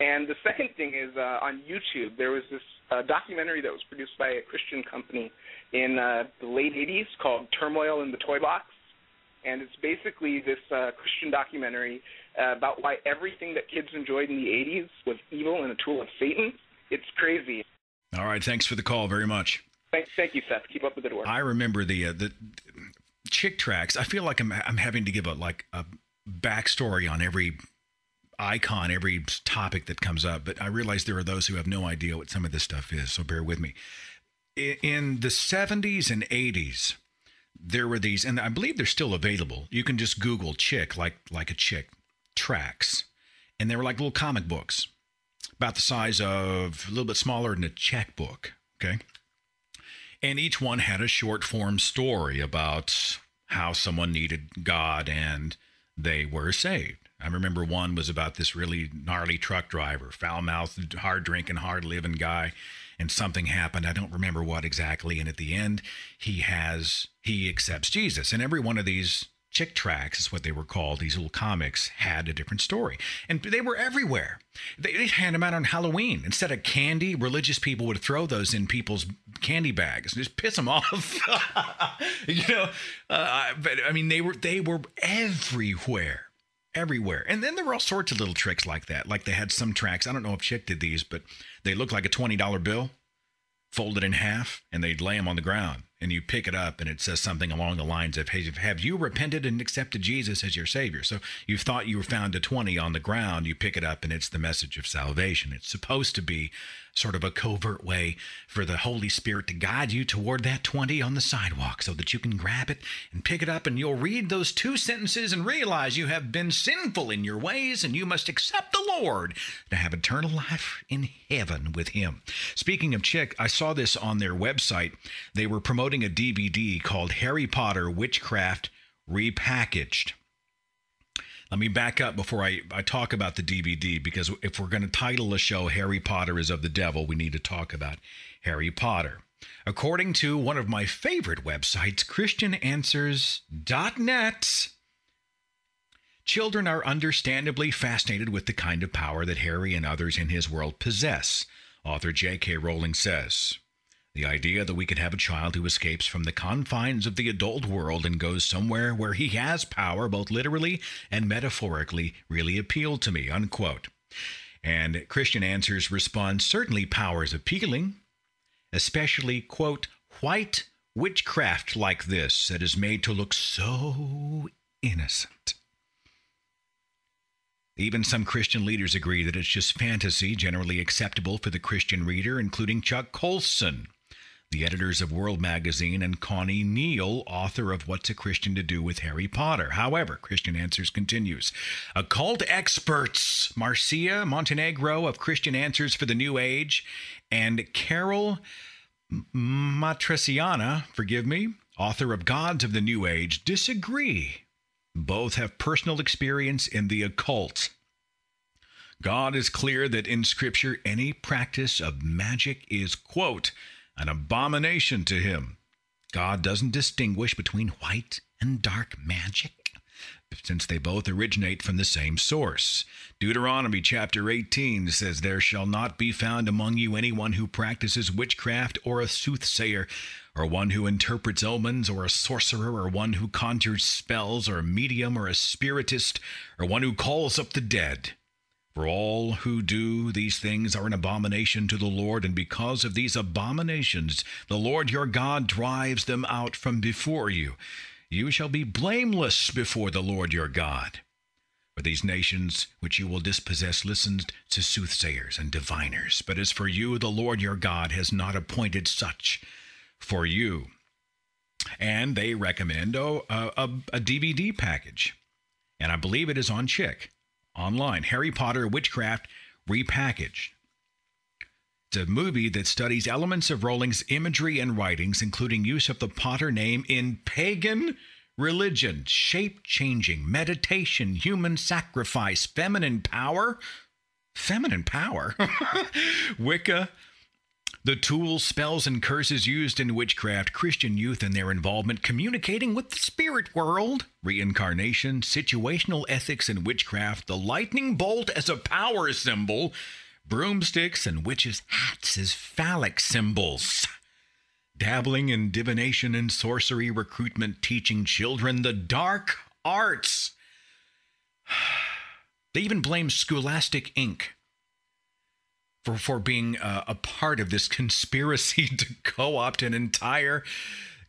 And the second thing is uh, on YouTube there was this uh, documentary that was produced by a Christian company in uh, the late '80s called Turmoil in the Toy Box, and it's basically this uh, Christian documentary uh, about why everything that kids enjoyed in the '80s was evil and a tool of Satan. It's crazy. All right, thanks for the call very much. Thank, thank you, Seth. Keep up with the work. I remember the uh, the Chick tracts. I feel like I'm I'm having to give a like a backstory on every icon, every topic that comes up. But I realize there are those who have no idea what some of this stuff is. So bear with me. In the 70s and 80s, there were these, and I believe they're still available. You can just Google chick, like like a chick, tracts, and they were like little comic books, about the size of a little bit smaller than a checkbook. Okay, and each one had a short form story about how someone needed God and they were saved. I remember one was about this really gnarly truck driver, foul mouthed, hard drinking, hard living guy, and something happened. I don't remember what exactly. And at the end, he has, he accepts Jesus. And every one of these chick tracts is what they were called. These little comics had a different story, and they were everywhere. They, they'd hand them out on Halloween instead of candy. Religious people would throw those in people's candy bags and just piss them off. you know, uh, but I mean, they were they were everywhere. Everywhere. And then there were all sorts of little tricks like that. Like they had some tracts. I don't know if Chick did these, but they looked like a $20 bill folded in half, and they'd lay them on the ground and you pick it up and it says something along the lines of, hey, have you repented and accepted Jesus as your Savior? So you thought you were found a 20 on the ground, you pick it up and it's the message of salvation. It's supposed to be sort of a covert way for the Holy Spirit to guide you toward that 20 on the sidewalk so that you can grab it and pick it up and you'll read those two sentences and realize you have been sinful in your ways and you must accept the Lord to have eternal life in heaven with Him. Speaking of Chick, I saw this on their website. They were promoting a DVD called Harry Potter Witchcraft Repackaged. Let me back up before I, I talk about the DVD because if we're going to title a show Harry Potter is of the Devil, we need to talk about Harry Potter. According to one of my favorite websites, ChristianAnswers.net, children are understandably fascinated with the kind of power that Harry and others in his world possess. Author J.K. Rowling says, the idea that we could have a child who escapes from the confines of the adult world and goes somewhere where he has power, both literally and metaphorically, really appealed to me. Unquote. And Christian Answers responds certainly power is appealing, especially, quote, white witchcraft like this that is made to look so innocent. Even some Christian leaders agree that it's just fantasy, generally acceptable for the Christian reader, including Chuck Colson the editors of World Magazine, and Connie Neal, author of What's a Christian to Do with Harry Potter. However, Christian Answers continues. Occult experts, Marcia Montenegro of Christian Answers for the New Age, and Caryl Matrisciana, forgive me, author of Gods of the New Age, disagree. Both have personal experience in the occult. God is clear that in Scripture, any practice of magic is, quote, an abomination to him. God doesn't distinguish between white and dark magic since they both originate from the same source. Deuteronomy chapter 18 says, There shall not be found among you anyone who practices witchcraft or a soothsayer, or one who interprets omens, or a sorcerer, or one who conjures spells, or a medium, or a spiritist, or one who calls up the dead. For all who do these things are an abomination to the Lord, and because of these abominations, the Lord your God drives them out from before you. You shall be blameless before the Lord your God. For these nations which you will dispossess listened to soothsayers and diviners. But as for you, the Lord your God has not appointed such for you. And they recommend oh, a, a, a DVD package. And I believe it is on Chick online Harry Potter Witchcraft Repackaged. It's a movie that studies elements of Rowling's imagery and writings, including use of the Potter name in pagan religion, shape changing, meditation, human sacrifice, feminine power. Feminine power? Wicca, the tools, spells, and curses used in witchcraft, Christian youth and their involvement communicating with the spirit world, reincarnation, situational ethics in witchcraft, the lightning bolt as a power symbol, broomsticks and witches' hats as phallic symbols. Dabbling in divination and sorcery, recruitment, teaching children the dark arts. They even blame Scholastic Inc for, for being uh, a part of this conspiracy to co opt an entire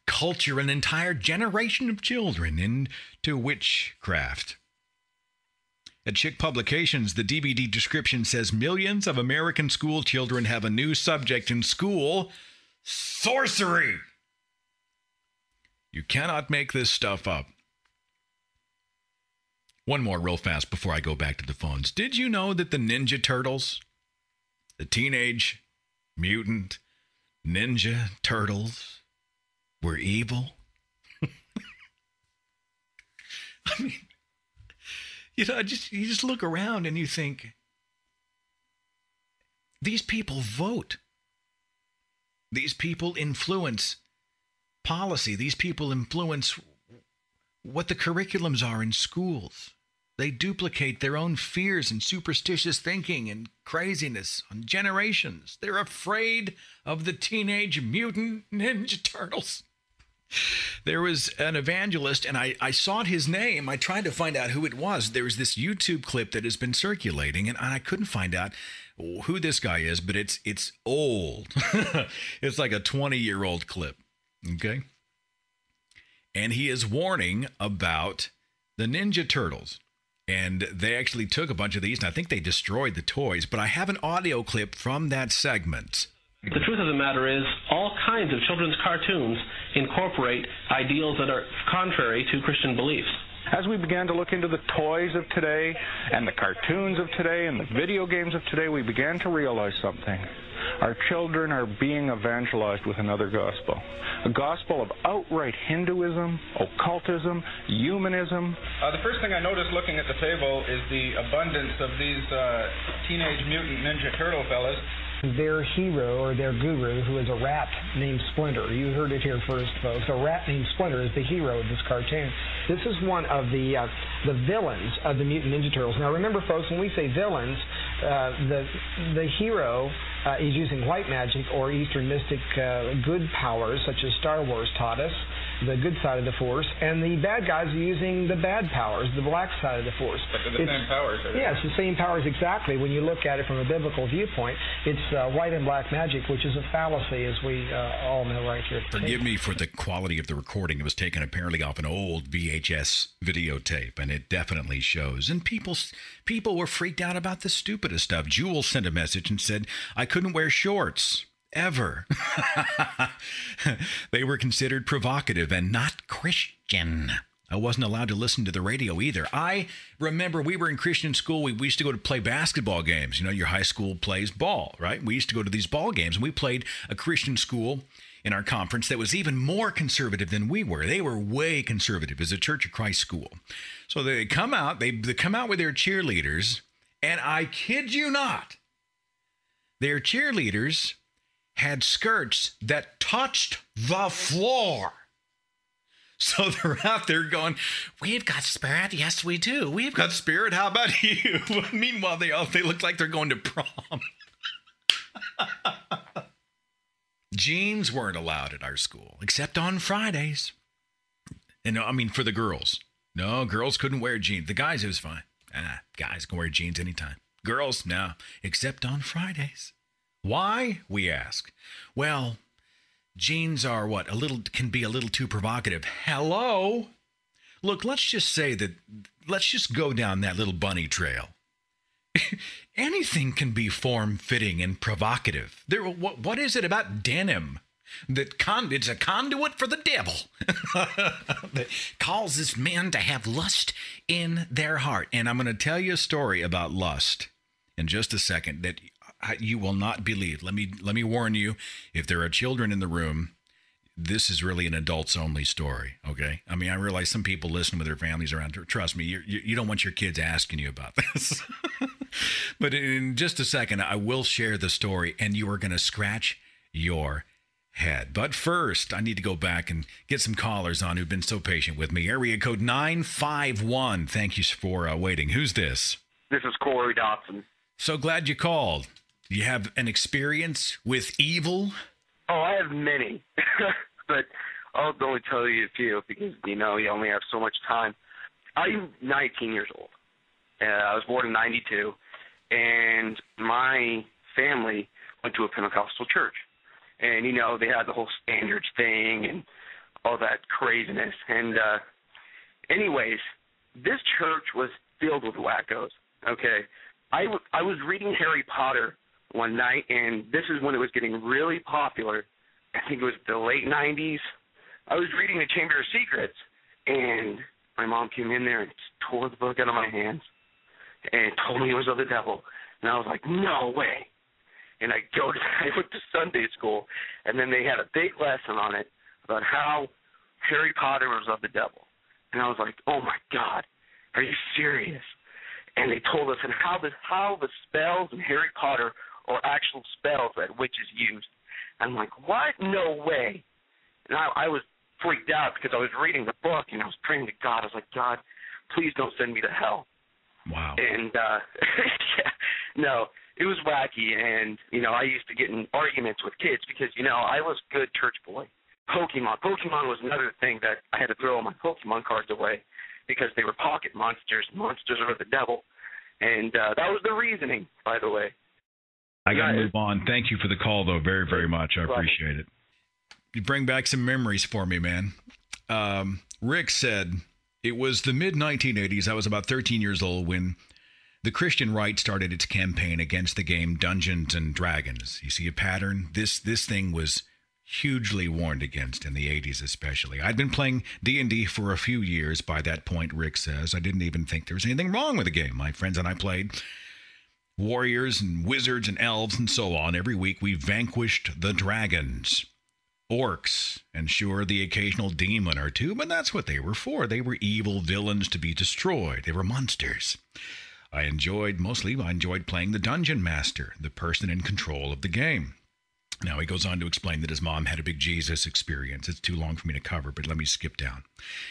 culture, an entire generation of children into witchcraft. At Chick Publications, the DVD description says millions of American school children have a new subject in school sorcery. You cannot make this stuff up. One more, real fast, before I go back to the phones. Did you know that the Ninja Turtles the Teenage Mutant Ninja Turtles were evil. I mean, You know, just you just look around and you think these people vote. These people influence policy. These people influence what the curriculums are in schools. They duplicate their own fears and superstitious thinking and craziness on generations. They're afraid of the Teenage Mutant Ninja Turtles. There was an evangelist, and I, I sought his name. I tried to find out who it was. There was this YouTube clip that has been circulating, and I couldn't find out who this guy is, but it's it's old. it's like a 20 year old clip. Okay. And he is warning about the Ninja Turtles. And they actually took a bunch of these, and I think they destroyed the toys. But I have an audio clip from that segment. The truth of the matter is, all kinds of children's cartoons incorporate ideals that are contrary to Christian beliefs. As we began to look into the toys of today and the cartoons of today and the video games of today, we began to realize something. Our children are being evangelized with another gospel. A gospel of outright Hinduism, occultism, humanism. Uh, the first thing I noticed looking at the table is the abundance of these uh, Teenage Mutant Ninja Turtle fellas their hero or their guru, who is a rat named Splinter. You heard it here first, folks. A rat named Splinter is the hero of this cartoon. This is one of the uh, the villains of the Mutant Ninja Turtles. Now, remember, folks, when we say villains, uh, the the hero uh, is using white magic or Eastern mystic uh, good powers, such as Star Wars taught us the good side of the force, and the bad guys are using the bad powers, the black side of the force. But they're the it's, same powers. Yeah, it's the same powers exactly. When you look at it from a biblical viewpoint, it's uh, white and black magic, which is a fallacy, as we uh, all know right here. Forgive me for the quality of the recording. It was taken apparently off an old VHS videotape, and it definitely shows. And people, people were freaked out about the stupidest stuff. Jewel sent a message and said, "I couldn't wear shorts." Ever. they were considered provocative and not Christian. I wasn't allowed to listen to the radio either. I remember we were in Christian school. We, we, used to go to play basketball games. You know, your high school plays ball, right? We used to go to these ball games, and we played a Christian school in our conference that was even more conservative than we were. They were way conservative as a Church of Christ school. So they come out, they, they come out with their cheerleaders, and I kid you not, their cheerleaders had skirts that touched the floor. So they're out there going, We've got spirit. Yes, we do. We've got spirit. How about you? Meanwhile, they all they look like they're going to prom. Jeans weren't allowed at our school, except on Fridays. And I mean, for the girls. No, girls couldn't wear jeans. The guys, it was fine. Ah, guys can wear jeans anytime. Girls, no, except on Fridays. Why? We ask. Well, jeans are what? A little can be a little too provocative. Hello? Look, let's just say that let's just go down that little bunny trail. Anything can be form fitting and provocative. There what what is it about denim? That con it's a conduit for the devil that causes men to have lust in their heart. And I'm going to tell you a story about lust in just a second that you will not believe. Let me let me warn you. If there are children in the room, this is really an adults only story. Okay. I mean, I realize some people listen with their families around. Trust me, you you don't want your kids asking you about this. but in just a second, I will share the story, and you are going to scratch your head. But first, I need to go back and get some callers on who've been so patient with me. Area code 951. Thank you for uh, waiting. Who's this? This is Corey Dotson. So glad you called. You have an experience with evil? Oh, I have many, but I'll only tell you a few because you know you only have so much time. I'm 19 years old. Uh, I was born in '92, and my family went to a Pentecostal church, and you know they had the whole standards thing and all that craziness. And uh, anyways, this church was filled with wackos. Okay, I, w- I was reading Harry Potter one night, and this is when it was getting really popular. I think it was the late 90s. I was reading The Chamber of Secrets, and my mom came in there and tore the book out of my hands and told me it was of the devil. And I was like, no way. And I go to I went to Sunday school, and then they had a big lesson on it about how Harry Potter was of the devil. And I was like, oh my God, are you serious? and they told us and how the how the spells in Harry Potter are actual spells that witches use. I'm like, what? No way. And I, I was freaked out because I was reading the book and I was praying to God. I was like, God, please don't send me to hell. Wow. And uh yeah, no, it was wacky and you know, I used to get in arguments with kids because, you know, I was a good church boy. Pokemon. Pokemon was another thing that I had to throw all my Pokemon cards away because they were pocket monsters. Monsters are the devil. And uh that was the reasoning, by the way. I got to move on. Thank you for the call, though, very, very much. I appreciate it. You bring back some memories for me, man. Um, Rick said it was the mid 1980s. I was about 13 years old when the Christian right started its campaign against the game Dungeons and Dragons. You see a pattern? This this thing was hugely warned against in the 80s especially. I'd been playing D&D for a few years by that point, Rick says. I didn't even think there was anything wrong with the game. My friends and I played warriors and wizards and elves and so on. Every week we vanquished the dragons, orcs, and sure, the occasional demon or two, but that's what they were for. They were evil villains to be destroyed, they were monsters. I enjoyed, mostly, I enjoyed playing the dungeon master, the person in control of the game. Now, he goes on to explain that his mom had a big Jesus experience. It's too long for me to cover, but let me skip down.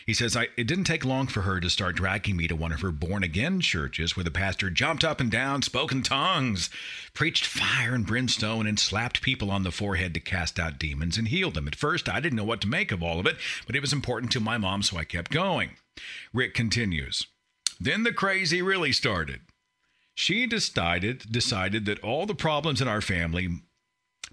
He says, I, It didn't take long for her to start dragging me to one of her born again churches where the pastor jumped up and down, spoke in tongues, preached fire and brimstone, and slapped people on the forehead to cast out demons and heal them. At first, I didn't know what to make of all of it, but it was important to my mom, so I kept going. Rick continues, Then the crazy really started. She decided decided that all the problems in our family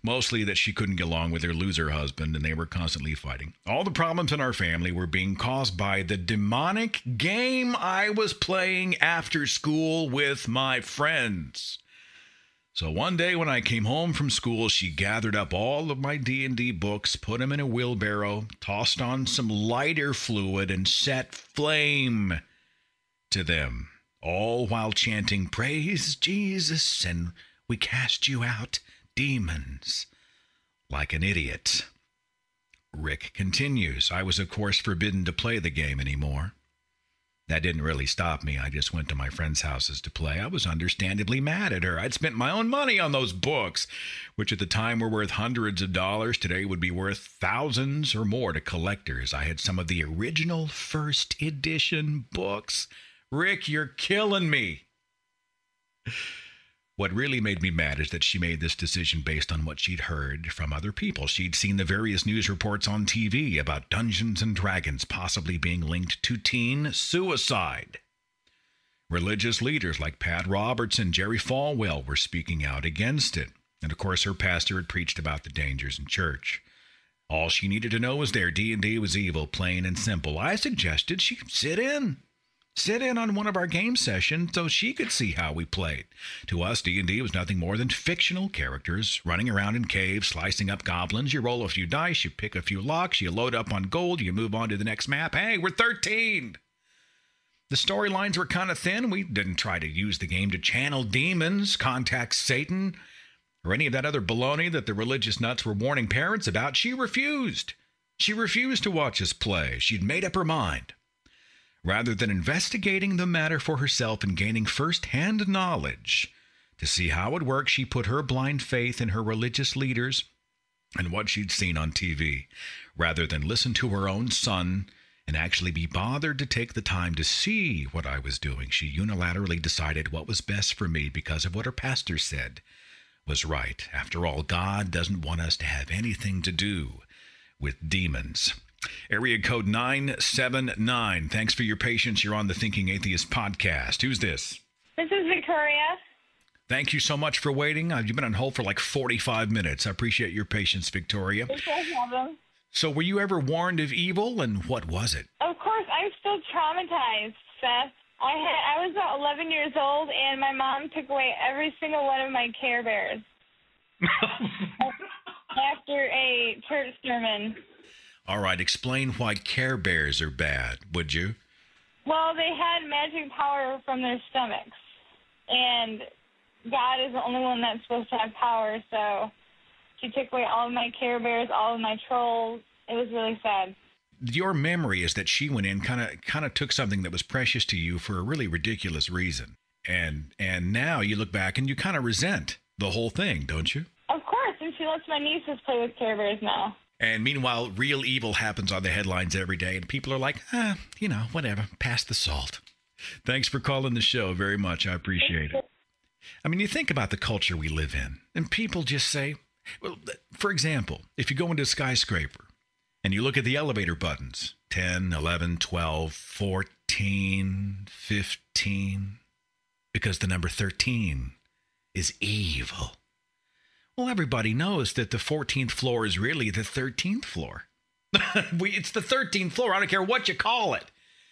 mostly that she couldn't get along with her loser husband and they were constantly fighting. All the problems in our family were being caused by the demonic game I was playing after school with my friends. So one day when I came home from school, she gathered up all of my D&D books, put them in a wheelbarrow, tossed on some lighter fluid and set flame to them, all while chanting praise Jesus and we cast you out demons like an idiot. Rick continues. I was, of course, forbidden to play the game anymore. That didn't really stop me. I just went to my friends' houses to play. I was understandably mad at her. I'd spent my own money on those books, which at the time were worth hundreds of dollars. Today would be worth thousands or more to collectors. I had some of the original first edition books. Rick, you're killing me. What really made me mad is that she made this decision based on what she'd heard from other people. She'd seen the various news reports on TV about Dungeons and Dragons possibly being linked to teen suicide. Religious leaders like Pat Roberts and Jerry Falwell were speaking out against it. And of course, her pastor had preached about the dangers in church. All she needed to know was their D&D was evil, plain and simple. I suggested she sit in sit in on one of our game sessions so she could see how we played. To us, D&D was nothing more than fictional characters running around in caves, slicing up goblins. You roll a few dice, you pick a few locks, you load up on gold, you move on to the next map. Hey, we're 13! The storylines were kind of thin. We didn't try to use the game to channel demons, contact Satan, or any of that other baloney that the religious nuts were warning parents about. She refused. She refused to watch us play. She'd made up her mind. Rather than investigating the matter for herself and gaining first hand knowledge to see how it worked, she put her blind faith in her religious leaders and what she'd seen on TV, rather than listen to her own son and actually be bothered to take the time to see what I was doing. She unilaterally decided what was best for me because of what her pastor said was right. After all, God doesn't want us to have anything to do with demons. Area code 979. Thanks for your patience. You're on the Thinking Atheist podcast. Who's this? This is Victoria. Thank you so much for waiting. Uh, You've been on hold for like 45 minutes. I appreciate your patience, Victoria. It's no problem. So, were you ever warned of evil, and what was it? Of course, I'm still traumatized, Seth. I had I was about 11 years old, and my mom took away every single one of my Care Bears after a church sermon. All right, explain why Care Bears are bad, would you? Well, they had magic power from their stomachs, and God is the only one that's supposed to have power. So she took away all of my Care Bears, all of my trolls. It was really sad. Your memory is that she went in, kind of, kind of took something that was precious to you for a really ridiculous reason. And and now you look back and you kind of resent the whole thing, don't you? Of course, and she lets my nieces play with Care Bears now. And meanwhile, real evil happens on the headlines every day, and people are like, ah, you know, whatever, pass the salt. Thanks for calling the show very much. I appreciate it. I mean, you think about the culture we live in, and people just say, well, for example, if you go into a skyscraper and you look at the elevator buttons 10, 11, 12, 14, 15, because the number 13 is evil. Well, everybody knows that the 14th floor is really the 13th floor. we, it's the 13th floor. I don't care what you call it.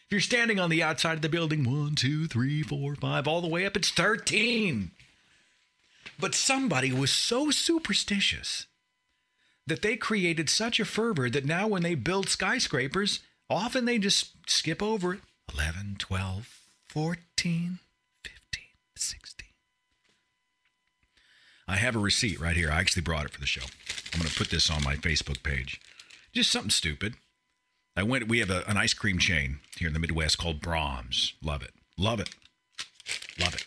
If you're standing on the outside of the building, one, two, three, four, five, all the way up, it's 13. But somebody was so superstitious that they created such a fervor that now when they build skyscrapers, often they just skip over it 11, 12, 14, 15, 16. I have a receipt right here. I actually brought it for the show. I'm going to put this on my Facebook page. Just something stupid. I went. We have a, an ice cream chain here in the Midwest called Braum's. Love it. Love it. Love it.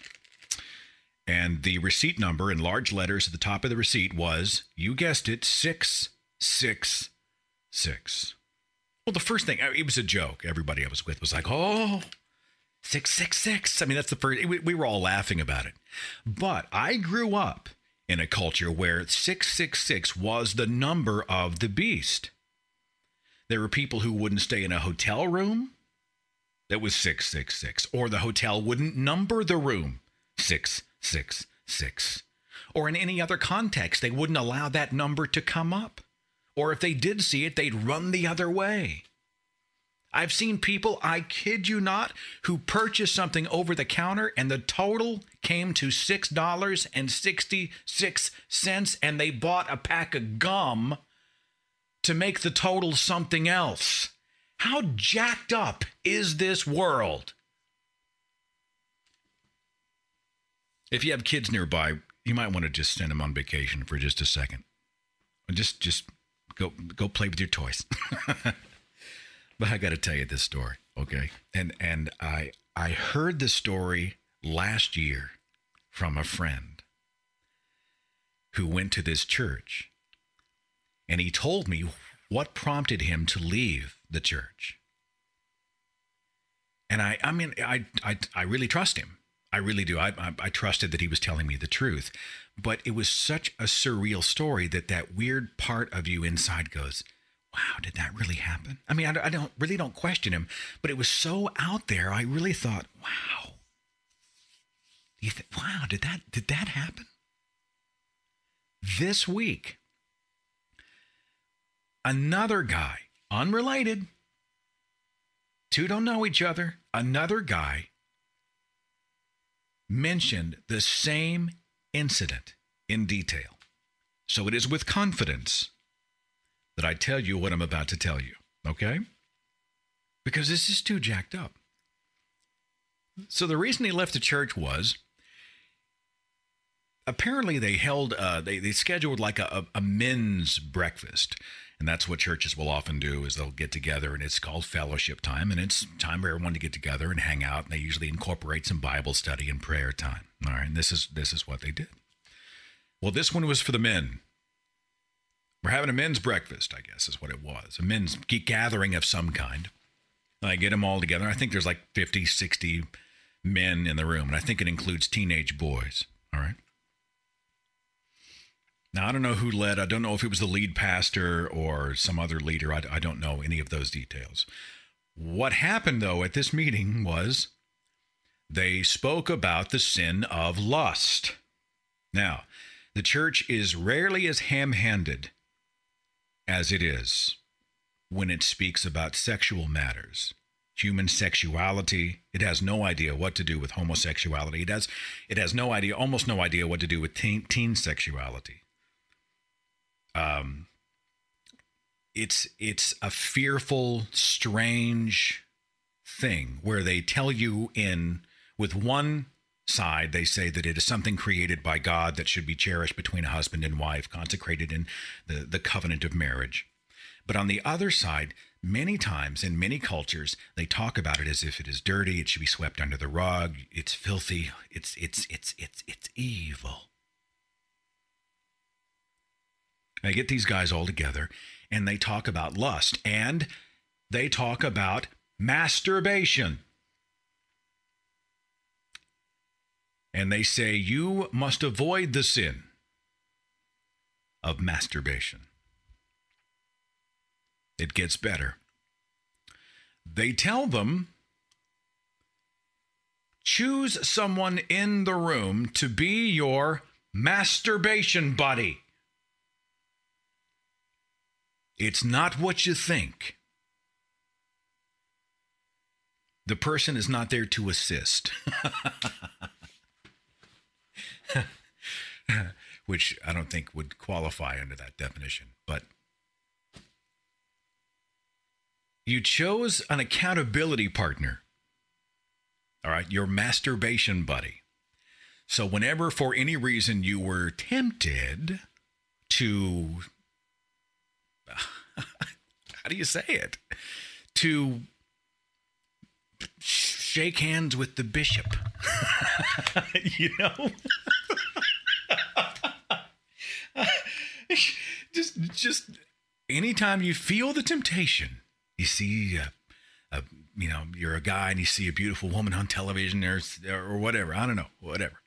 And the receipt number in large letters at the top of the receipt was, you guessed it, 666. Well, the first thing, it was a joke. Everybody I was with was like, oh, 666. I mean, that's the first, we, we were all laughing about it. But I grew up in a culture where 666 was the number of the beast. There were people who wouldn't stay in a hotel room that was 666, or the hotel wouldn't number the room 666. Or in any other context, they wouldn't allow that number to come up. Or if they did see it, they'd run the other way. I've seen people, I kid you not, who purchased something over the counter and the total came to $6.66 and they bought a pack of gum to make the total something else. How jacked up is this world? If you have kids nearby, you might want to just send them on vacation for just a second. Just just go go play with your toys. but I got to tell you this story, okay? And and I I heard the story last year from a friend who went to this church. And he told me what prompted him to leave the church. And I I mean I I I really trust him. I really do. I, I, I trusted that he was telling me the truth, but it was such a surreal story that that weird part of you inside goes, "Wow, did that really happen?" I mean, I, I don't really don't question him, but it was so out there. I really thought, "Wow, you wow, did that did that happen?" This week, another guy, unrelated, two don't know each other, another guy mentioned the same incident in detail. So it is with confidence that I tell you what I'm about to tell you, okay? Because this is too jacked up. So the reason he left the church was apparently they held, uh, they, they scheduled like a, a men's breakfast. And that's what churches will often do is they'll get together and it's called fellowship time and it's time for everyone to get together and hang out and they usually incorporate some Bible study and prayer time. All right, and this is this is what they did. Well, this one was for the men. We're having a men's breakfast, I guess is what it was. A men's gathering of some kind. I get them all together. I think there's like 50, 60 men in the room and I think it includes teenage boys, all right? Now, I don't know who led. I don't know if it was the lead pastor or some other leader. I, I don't know any of those details. What happened, though, at this meeting was they spoke about the sin of lust. Now, the church is rarely as ham handed as it is when it speaks about sexual matters human sexuality it has no idea what to do with homosexuality. It has it has no idea almost no idea what to do with teen, teen sexuality. Um, it's it's a fearful, strange thing where they tell you in with one side they say that it is something created by God that should be cherished between a husband and wife, consecrated in the, the covenant of marriage. But on the other side, many times in many cultures they talk about it as if it is dirty it should be swept under the rug it's filthy it's it's it's it's it's evil i get these guys all together and they talk about lust and they talk about masturbation and they say you must avoid the sin of masturbation it gets better. They tell them choose someone in the room to be your masturbation buddy. It's not what you think. The person is not there to assist. Which I don't think would qualify under that definition. But you chose an accountability partner. All right, your masturbation buddy. So, whenever for any reason you were tempted to, how do you say it? To shake hands with the bishop, you know? just, just anytime you feel the temptation you see a, a, you know you're a guy and you see a beautiful woman on television or or whatever i don't know whatever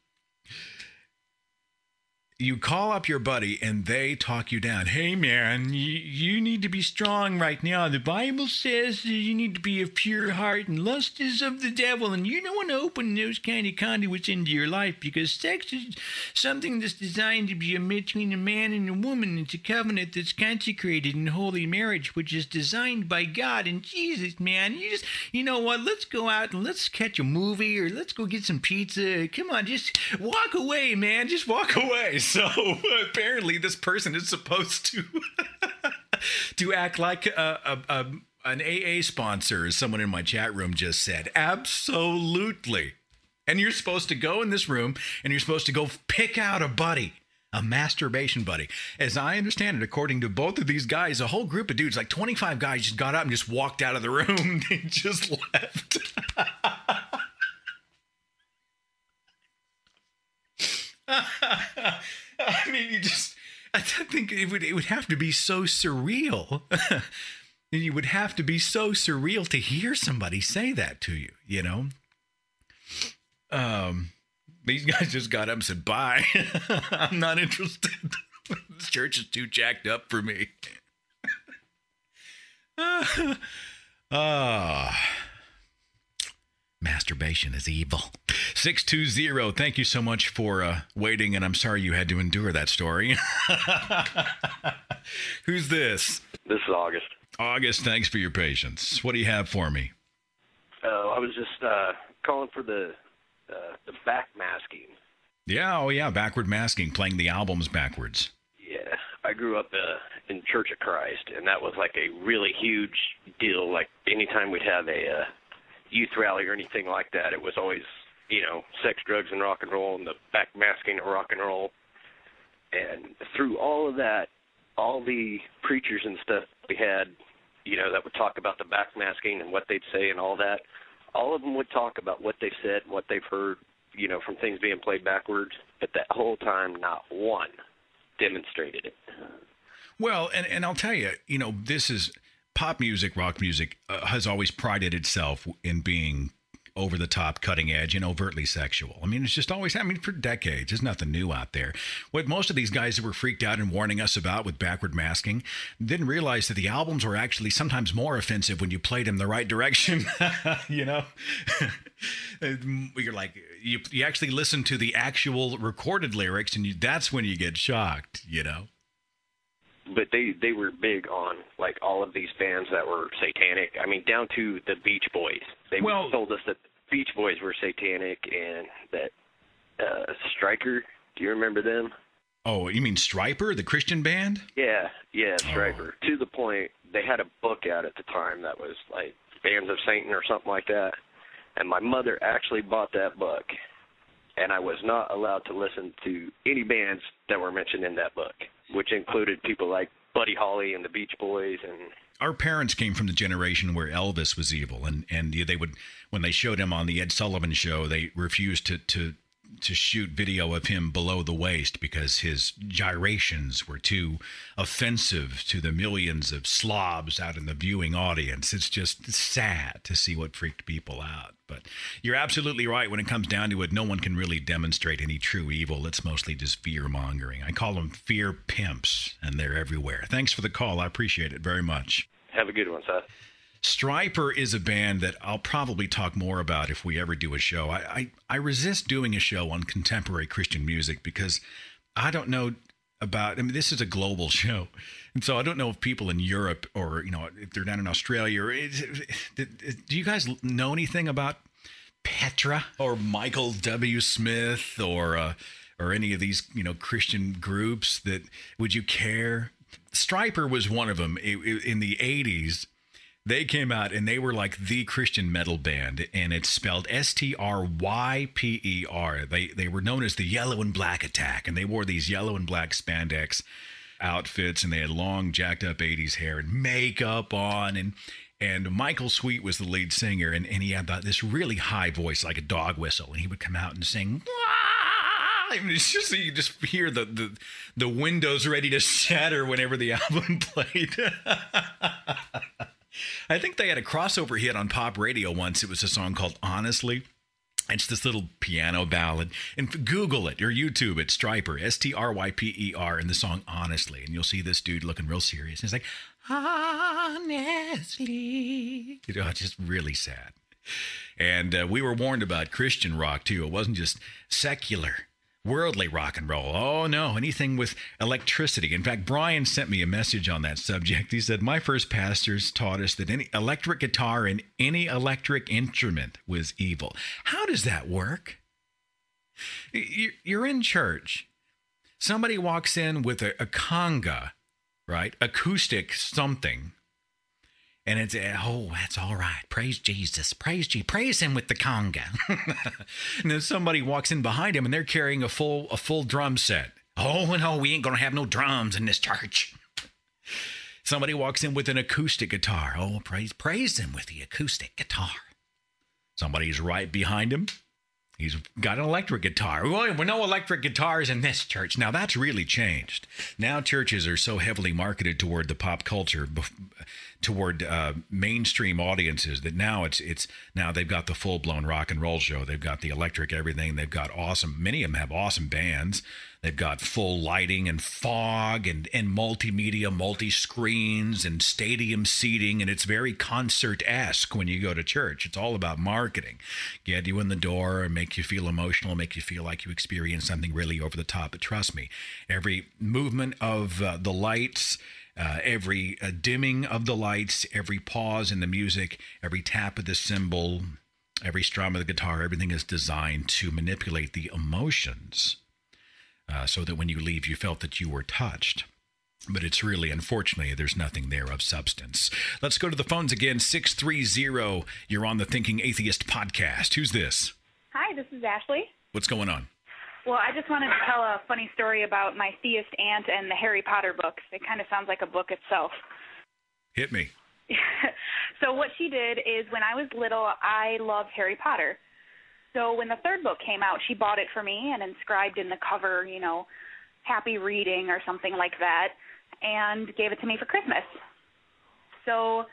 you call up your buddy and they talk you down. Hey, man, you, you need to be strong right now. The Bible says you need to be of pure heart, and lust is of the devil, and you don't want to open those kind of conduits into your life because sex is something that's designed to be a between a man and a woman. It's a covenant that's consecrated in holy marriage, which is designed by God. And Jesus, man, you just, you know what? Let's go out and let's catch a movie or let's go get some pizza. Come on, just walk away, man. Just walk away. So apparently, this person is supposed to to act like a, a, a an AA sponsor, as someone in my chat room just said. Absolutely. And you're supposed to go in this room and you're supposed to go pick out a buddy, a masturbation buddy. As I understand it, according to both of these guys, a whole group of dudes, like 25 guys, just got up and just walked out of the room. they just left. I mean, you just, I think it would, it would have to be so surreal. and you would have to be so surreal to hear somebody say that to you, you know? Um, these guys just got up and said, bye. I'm not interested. this church is too jacked up for me. Ah. uh, masturbation is evil. 620, thank you so much for uh, waiting, and I'm sorry you had to endure that story. Who's this? This is August. August, thanks for your patience. What do you have for me? Uh, I was just uh, calling for the uh, the back masking. Yeah, oh yeah, backward masking, playing the albums backwards. Yeah, I grew up uh, in Church of Christ, and that was like a really huge deal. Like anytime we'd have a uh, youth rally or anything like that, it was always you know sex, drugs, and rock and roll, and the back masking of rock and roll. And through all of that, all the preachers and stuff we had, you know, that would talk about the back masking and what they'd say and all that. All of them would talk about what they said, what they've heard, you know, from things being played backwards. But that whole time, not one demonstrated it. Well, and and I'll tell you, you know, this is pop music, rock music uh, has always prided itself in being over the top, cutting edge, and overtly sexual. I mean, it's just always, I mean, for decades, there's nothing new out there. What most of these guys that were freaked out and warning us about with backward masking didn't realize that the albums were actually sometimes more offensive when you played them the right direction. you know, you're like, you, you actually listen to the actual recorded lyrics, and you, that's when you get shocked, you know? But they they were big on like all of these bands that were satanic. I mean, down to the Beach Boys. They well, told us that Beach Boys were satanic and that uh Stryper. Do you remember them? Oh, you mean Stryper, the Christian band? Yeah, yeah, Stryper. Oh. To the point, they had a book out at the time that was like Bands of Satan or something like that. And my mother actually bought that book, and I was not allowed to listen to any bands that were mentioned in that book which included people like Buddy Holly and the Beach Boys and our parents came from the generation where Elvis was evil, and and they would when they showed him on the Ed Sullivan Show, they refused to to to shoot video of him below the waist because his gyrations were too offensive to the millions of slobs out in the viewing audience. It's just sad to see what freaked people out. But you're absolutely right. When it comes down to it, no one can really demonstrate any true evil. It's mostly just fear mongering. I call them fear pimps, and they're everywhere. Thanks for the call. I appreciate it very much. Have a good one, Seth. Stryper is a band that I'll probably talk more about if we ever do a show. I, I, I resist doing a show on contemporary Christian music because I don't know about. I mean, this is a global show, and so I don't know if people in Europe or you know if they're down in Australia. Or do you guys know anything about Petra or Michael W. Smith or uh, or any of these you know Christian groups that would you care? Stryper was one of them in the 80s they came out and they were like the Christian metal band, and it's spelled S T R Y P E R. They they were known as the Yellow and Black Attack, and they wore these yellow and black spandex outfits, and they had long, jacked up '80s hair and makeup on, and and Michael Sweet was the lead singer, and, and he had this really high voice, like a dog whistle, and he would come out and sing. I mean, it's just you just hear the, the the windows ready to shatter whenever the album played. I think they had a crossover hit on pop radio once. It was a song called Honestly. It's this little piano ballad. And Google it or YouTube it, Stryper, S T R Y P E R, and the song Honestly. And you'll see this dude looking real serious. And he's like, Honestly. You know, just really sad. And uh, we were warned about Christian rock too. It wasn't just secular worldly rock and roll. Oh no, anything with electricity. In fact, Brian sent me a message on that subject. He said, My first pastors taught us that any electric guitar and any electric instrument was evil. How does that work? You're in church. Somebody walks in with a, a conga, right? Acoustic something and it's oh that's all right. Praise jesus. Praise jesus praise him with the conga. And then somebody walks in behind him and they're carrying a full a full drum set. Oh no we ain't gonna have no drums in this church. Somebody walks in with an acoustic guitar. Oh praise praise him with the acoustic guitar. Somebody's right behind him. He's got an electric guitar. Well, no electric guitars in this church. Now that's really changed. Now churches are so heavily marketed toward the pop culture toward uh, mainstream audiences that now it's it's now they've got the full blown rock and roll show. They've got the electric everything. They've got awesome. Many of them have awesome bands. They've got full lighting and fog and and multimedia, multi screens and stadium seating, and it's very concert esque when you go to church. It's all about marketing, get you in the door and make you feel emotional, make you feel like you experience something really over the top. But trust me, every movement of uh, the lights uh, every uh, dimming of the lights, every pause in the music, every tap of the cymbal, every strum of the guitar, everything is designed to manipulate the emotions uh, so that when you leave, you felt that you were touched. But it's really, unfortunately, there's nothing there of substance. Let's go to the phones again. 630, you're on the Thinking Atheist podcast. Who's this? Hi, this is Ashley. What's going on? Well, I just wanted to tell a funny story about my theist aunt and the Harry Potter books. It kind of sounds like a book itself. Hit me. so what she did is when I was little, I loved Harry Potter. So when the third book came out, she bought it for me and inscribed in the cover, you know, happy reading or something like that, and gave it to me for Christmas. So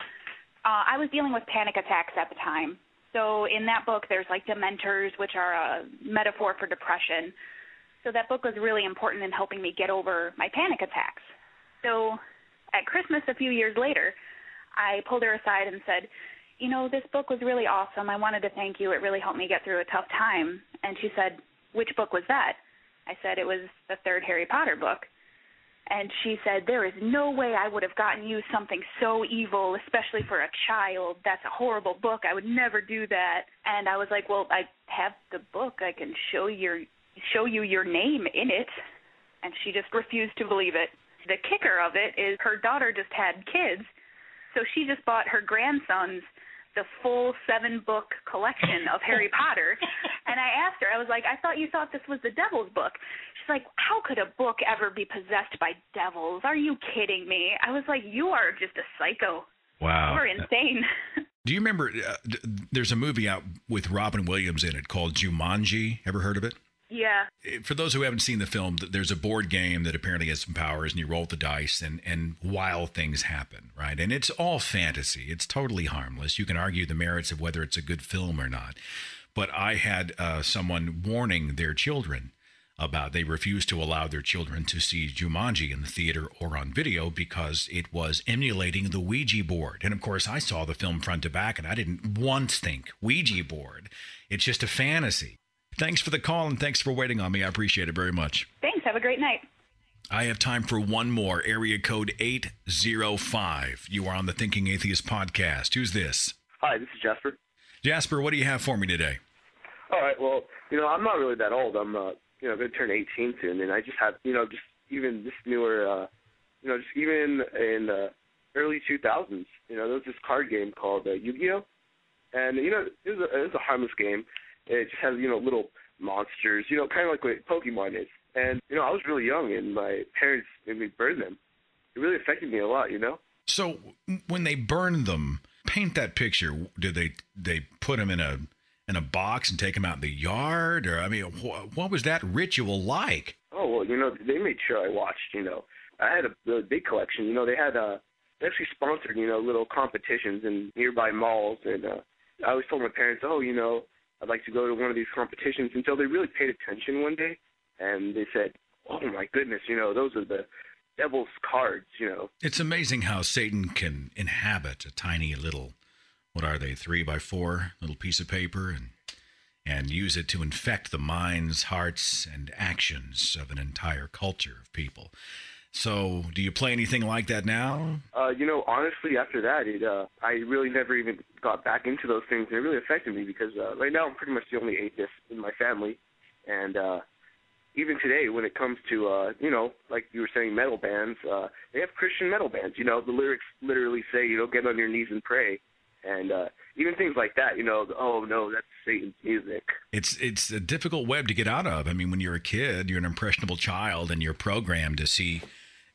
uh, I was dealing with panic attacks at the time, so in that book, there's like dementors, which are a metaphor for depression. So that book was really important in helping me get over my panic attacks. So at Christmas a few years later, I pulled her aside and said, You know, this book was really awesome. I wanted to thank you. It really helped me get through a tough time. And she said, Which book was that? I said, It was the third Harry Potter book and she said there is no way I would have gotten you something so evil, especially for a child. That's a horrible book. I would never do that. And I was like, well, I have the book. I can show your show you your name in it. And she just refused to believe it. The kicker of it is her daughter just had kids, so she just bought her grandsons the full seven book collection of Harry Potter. And I asked her, I was like, I thought you thought this was the devil's book. She's like, How could a book ever be possessed by devils? Are you kidding me? I was like, You are just a psycho. Wow. You're insane. Do you remember? Uh, there's a movie out with Robin Williams in it called Jumanji. Ever heard of it? Yeah. For those who haven't seen the film, there's a board game that apparently has some powers, and you roll the dice, and and wild things happen, right? And it's all fantasy. It's totally harmless. You can argue the merits of whether it's a good film or not. But I had uh, someone warning their children about they refused to allow their children to see Jumanji in the theater or on video because it was emulating the Ouija board. And of course, I saw the film front to back and I didn't once think Ouija board. It's just a fantasy. Thanks for the call and thanks for waiting on me. I appreciate it very much. Thanks. Have a great night. I have time for one more. Area code 805. You are on the Thinking Atheist podcast. Who's this? Hi, this is Jasper. Jasper, what do you have for me today? All right. Well, you know, I'm not really that old. I'm, uh, you know, going to turn 18 soon, and I just have, you know, just even this newer, uh, you know, just even in the early 2000s, you know, there was this card game called uh, Yu-Gi-Oh, and you know, it was a, it was a harmless game. It just has, you know, little monsters, you know, kind of like what Pokemon is. And you know, I was really young, and my parents made me burn them. It really affected me a lot, you know. So when they burned them, paint that picture. Did they they put them in a in a box and take them out in the yard, or I mean, wh- what was that ritual like? Oh well, you know, they made sure I watched. You know, I had a really big collection. You know, they had uh, they actually sponsored you know little competitions in nearby malls, and uh, I always told my parents, oh, you know, I'd like to go to one of these competitions until they really paid attention one day, and they said, oh my goodness, you know, those are the devil's cards. You know, It's amazing how Satan can inhabit a tiny little, what are they, three by four little piece of paper, and and use it to infect the minds, hearts, and actions of an entire culture of people. So, do you play anything like that now? Uh, you know, honestly, after that, it uh, I really never even got back into those things. and It really affected me because uh, right now I'm pretty much the only atheist in my family, and uh, even today, when it comes to uh, you know, like you were saying, metal bands, uh, they have Christian metal bands. You know, the lyrics literally say, you know, get on your knees and pray, and uh, even things like that. You know, oh no, that's Satan's music. It's it's a difficult web to get out of. I mean, when you're a kid, you're an impressionable child, and you're programmed to see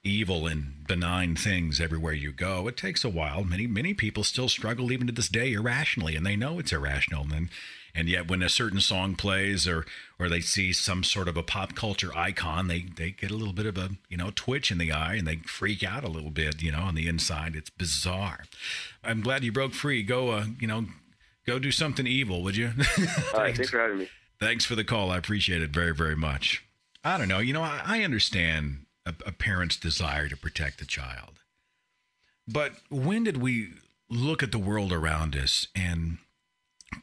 evil and benign things everywhere you go. It takes a while. Many many people still struggle even to this day irrationally, and they know it's irrational. And and yet, when a certain song plays, or or they see some sort of a pop culture icon, they they get a little bit of a you know twitch in the eye, and they freak out a little bit. You know, on the inside, it's bizarre. I'm glad you broke free. Go, uh, you know, go do something evil, would you? All right, thanks for having me. Thanks for the call. I appreciate it very, very much. I don't know. You know, I, I understand a, a parent's desire to protect the child. But when did we look at the world around us and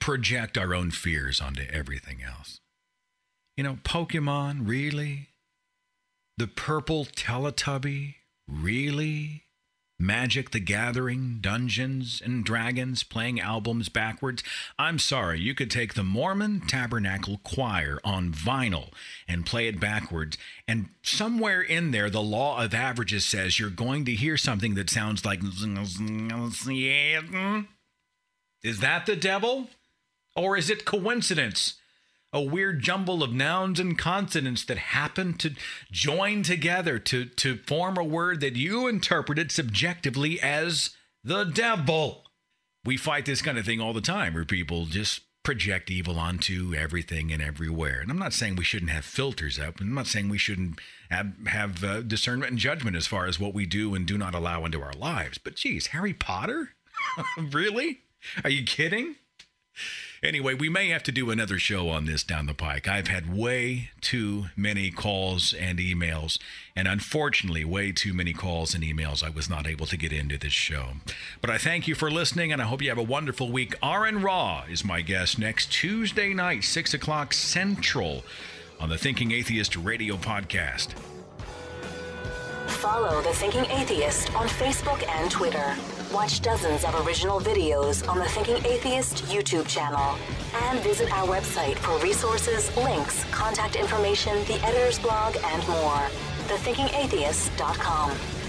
project our own fears onto everything else? You know, Pokemon, really? The purple Teletubby, really? Magic the Gathering, Dungeons and Dragons, playing albums backwards. I'm sorry, you could take the Mormon Tabernacle Choir on vinyl and play it backwards, and somewhere in there, the law of averages says you're going to hear something that sounds like. Is that the devil? Or is it coincidence? A weird jumble of nouns and consonants that happen to join together to, to form a word that you interpreted subjectively as the devil. We fight this kind of thing all the time where people just project evil onto everything and everywhere. And I'm not saying we shouldn't have filters up. I'm not saying we shouldn't have, have uh, discernment and judgment as far as what we do and do not allow into our lives. But geez, Harry Potter? really? Are you kidding? Anyway, we may have to do another show on this down the pike. I've had way too many calls and emails, and unfortunately, way too many calls and emails I was not able to get into this show. But I thank you for listening, and I hope you have a wonderful week. Aron Ra is my guest next Tuesday night, 6 o'clock Central, on the Thinking Atheist radio podcast. Follow The Thinking Atheist on Facebook and Twitter. Watch dozens of original videos on the Thinking Atheist YouTube channel. And visit our website for resources, links, contact information, the editor's blog, and more. TheThinkingAtheist.com.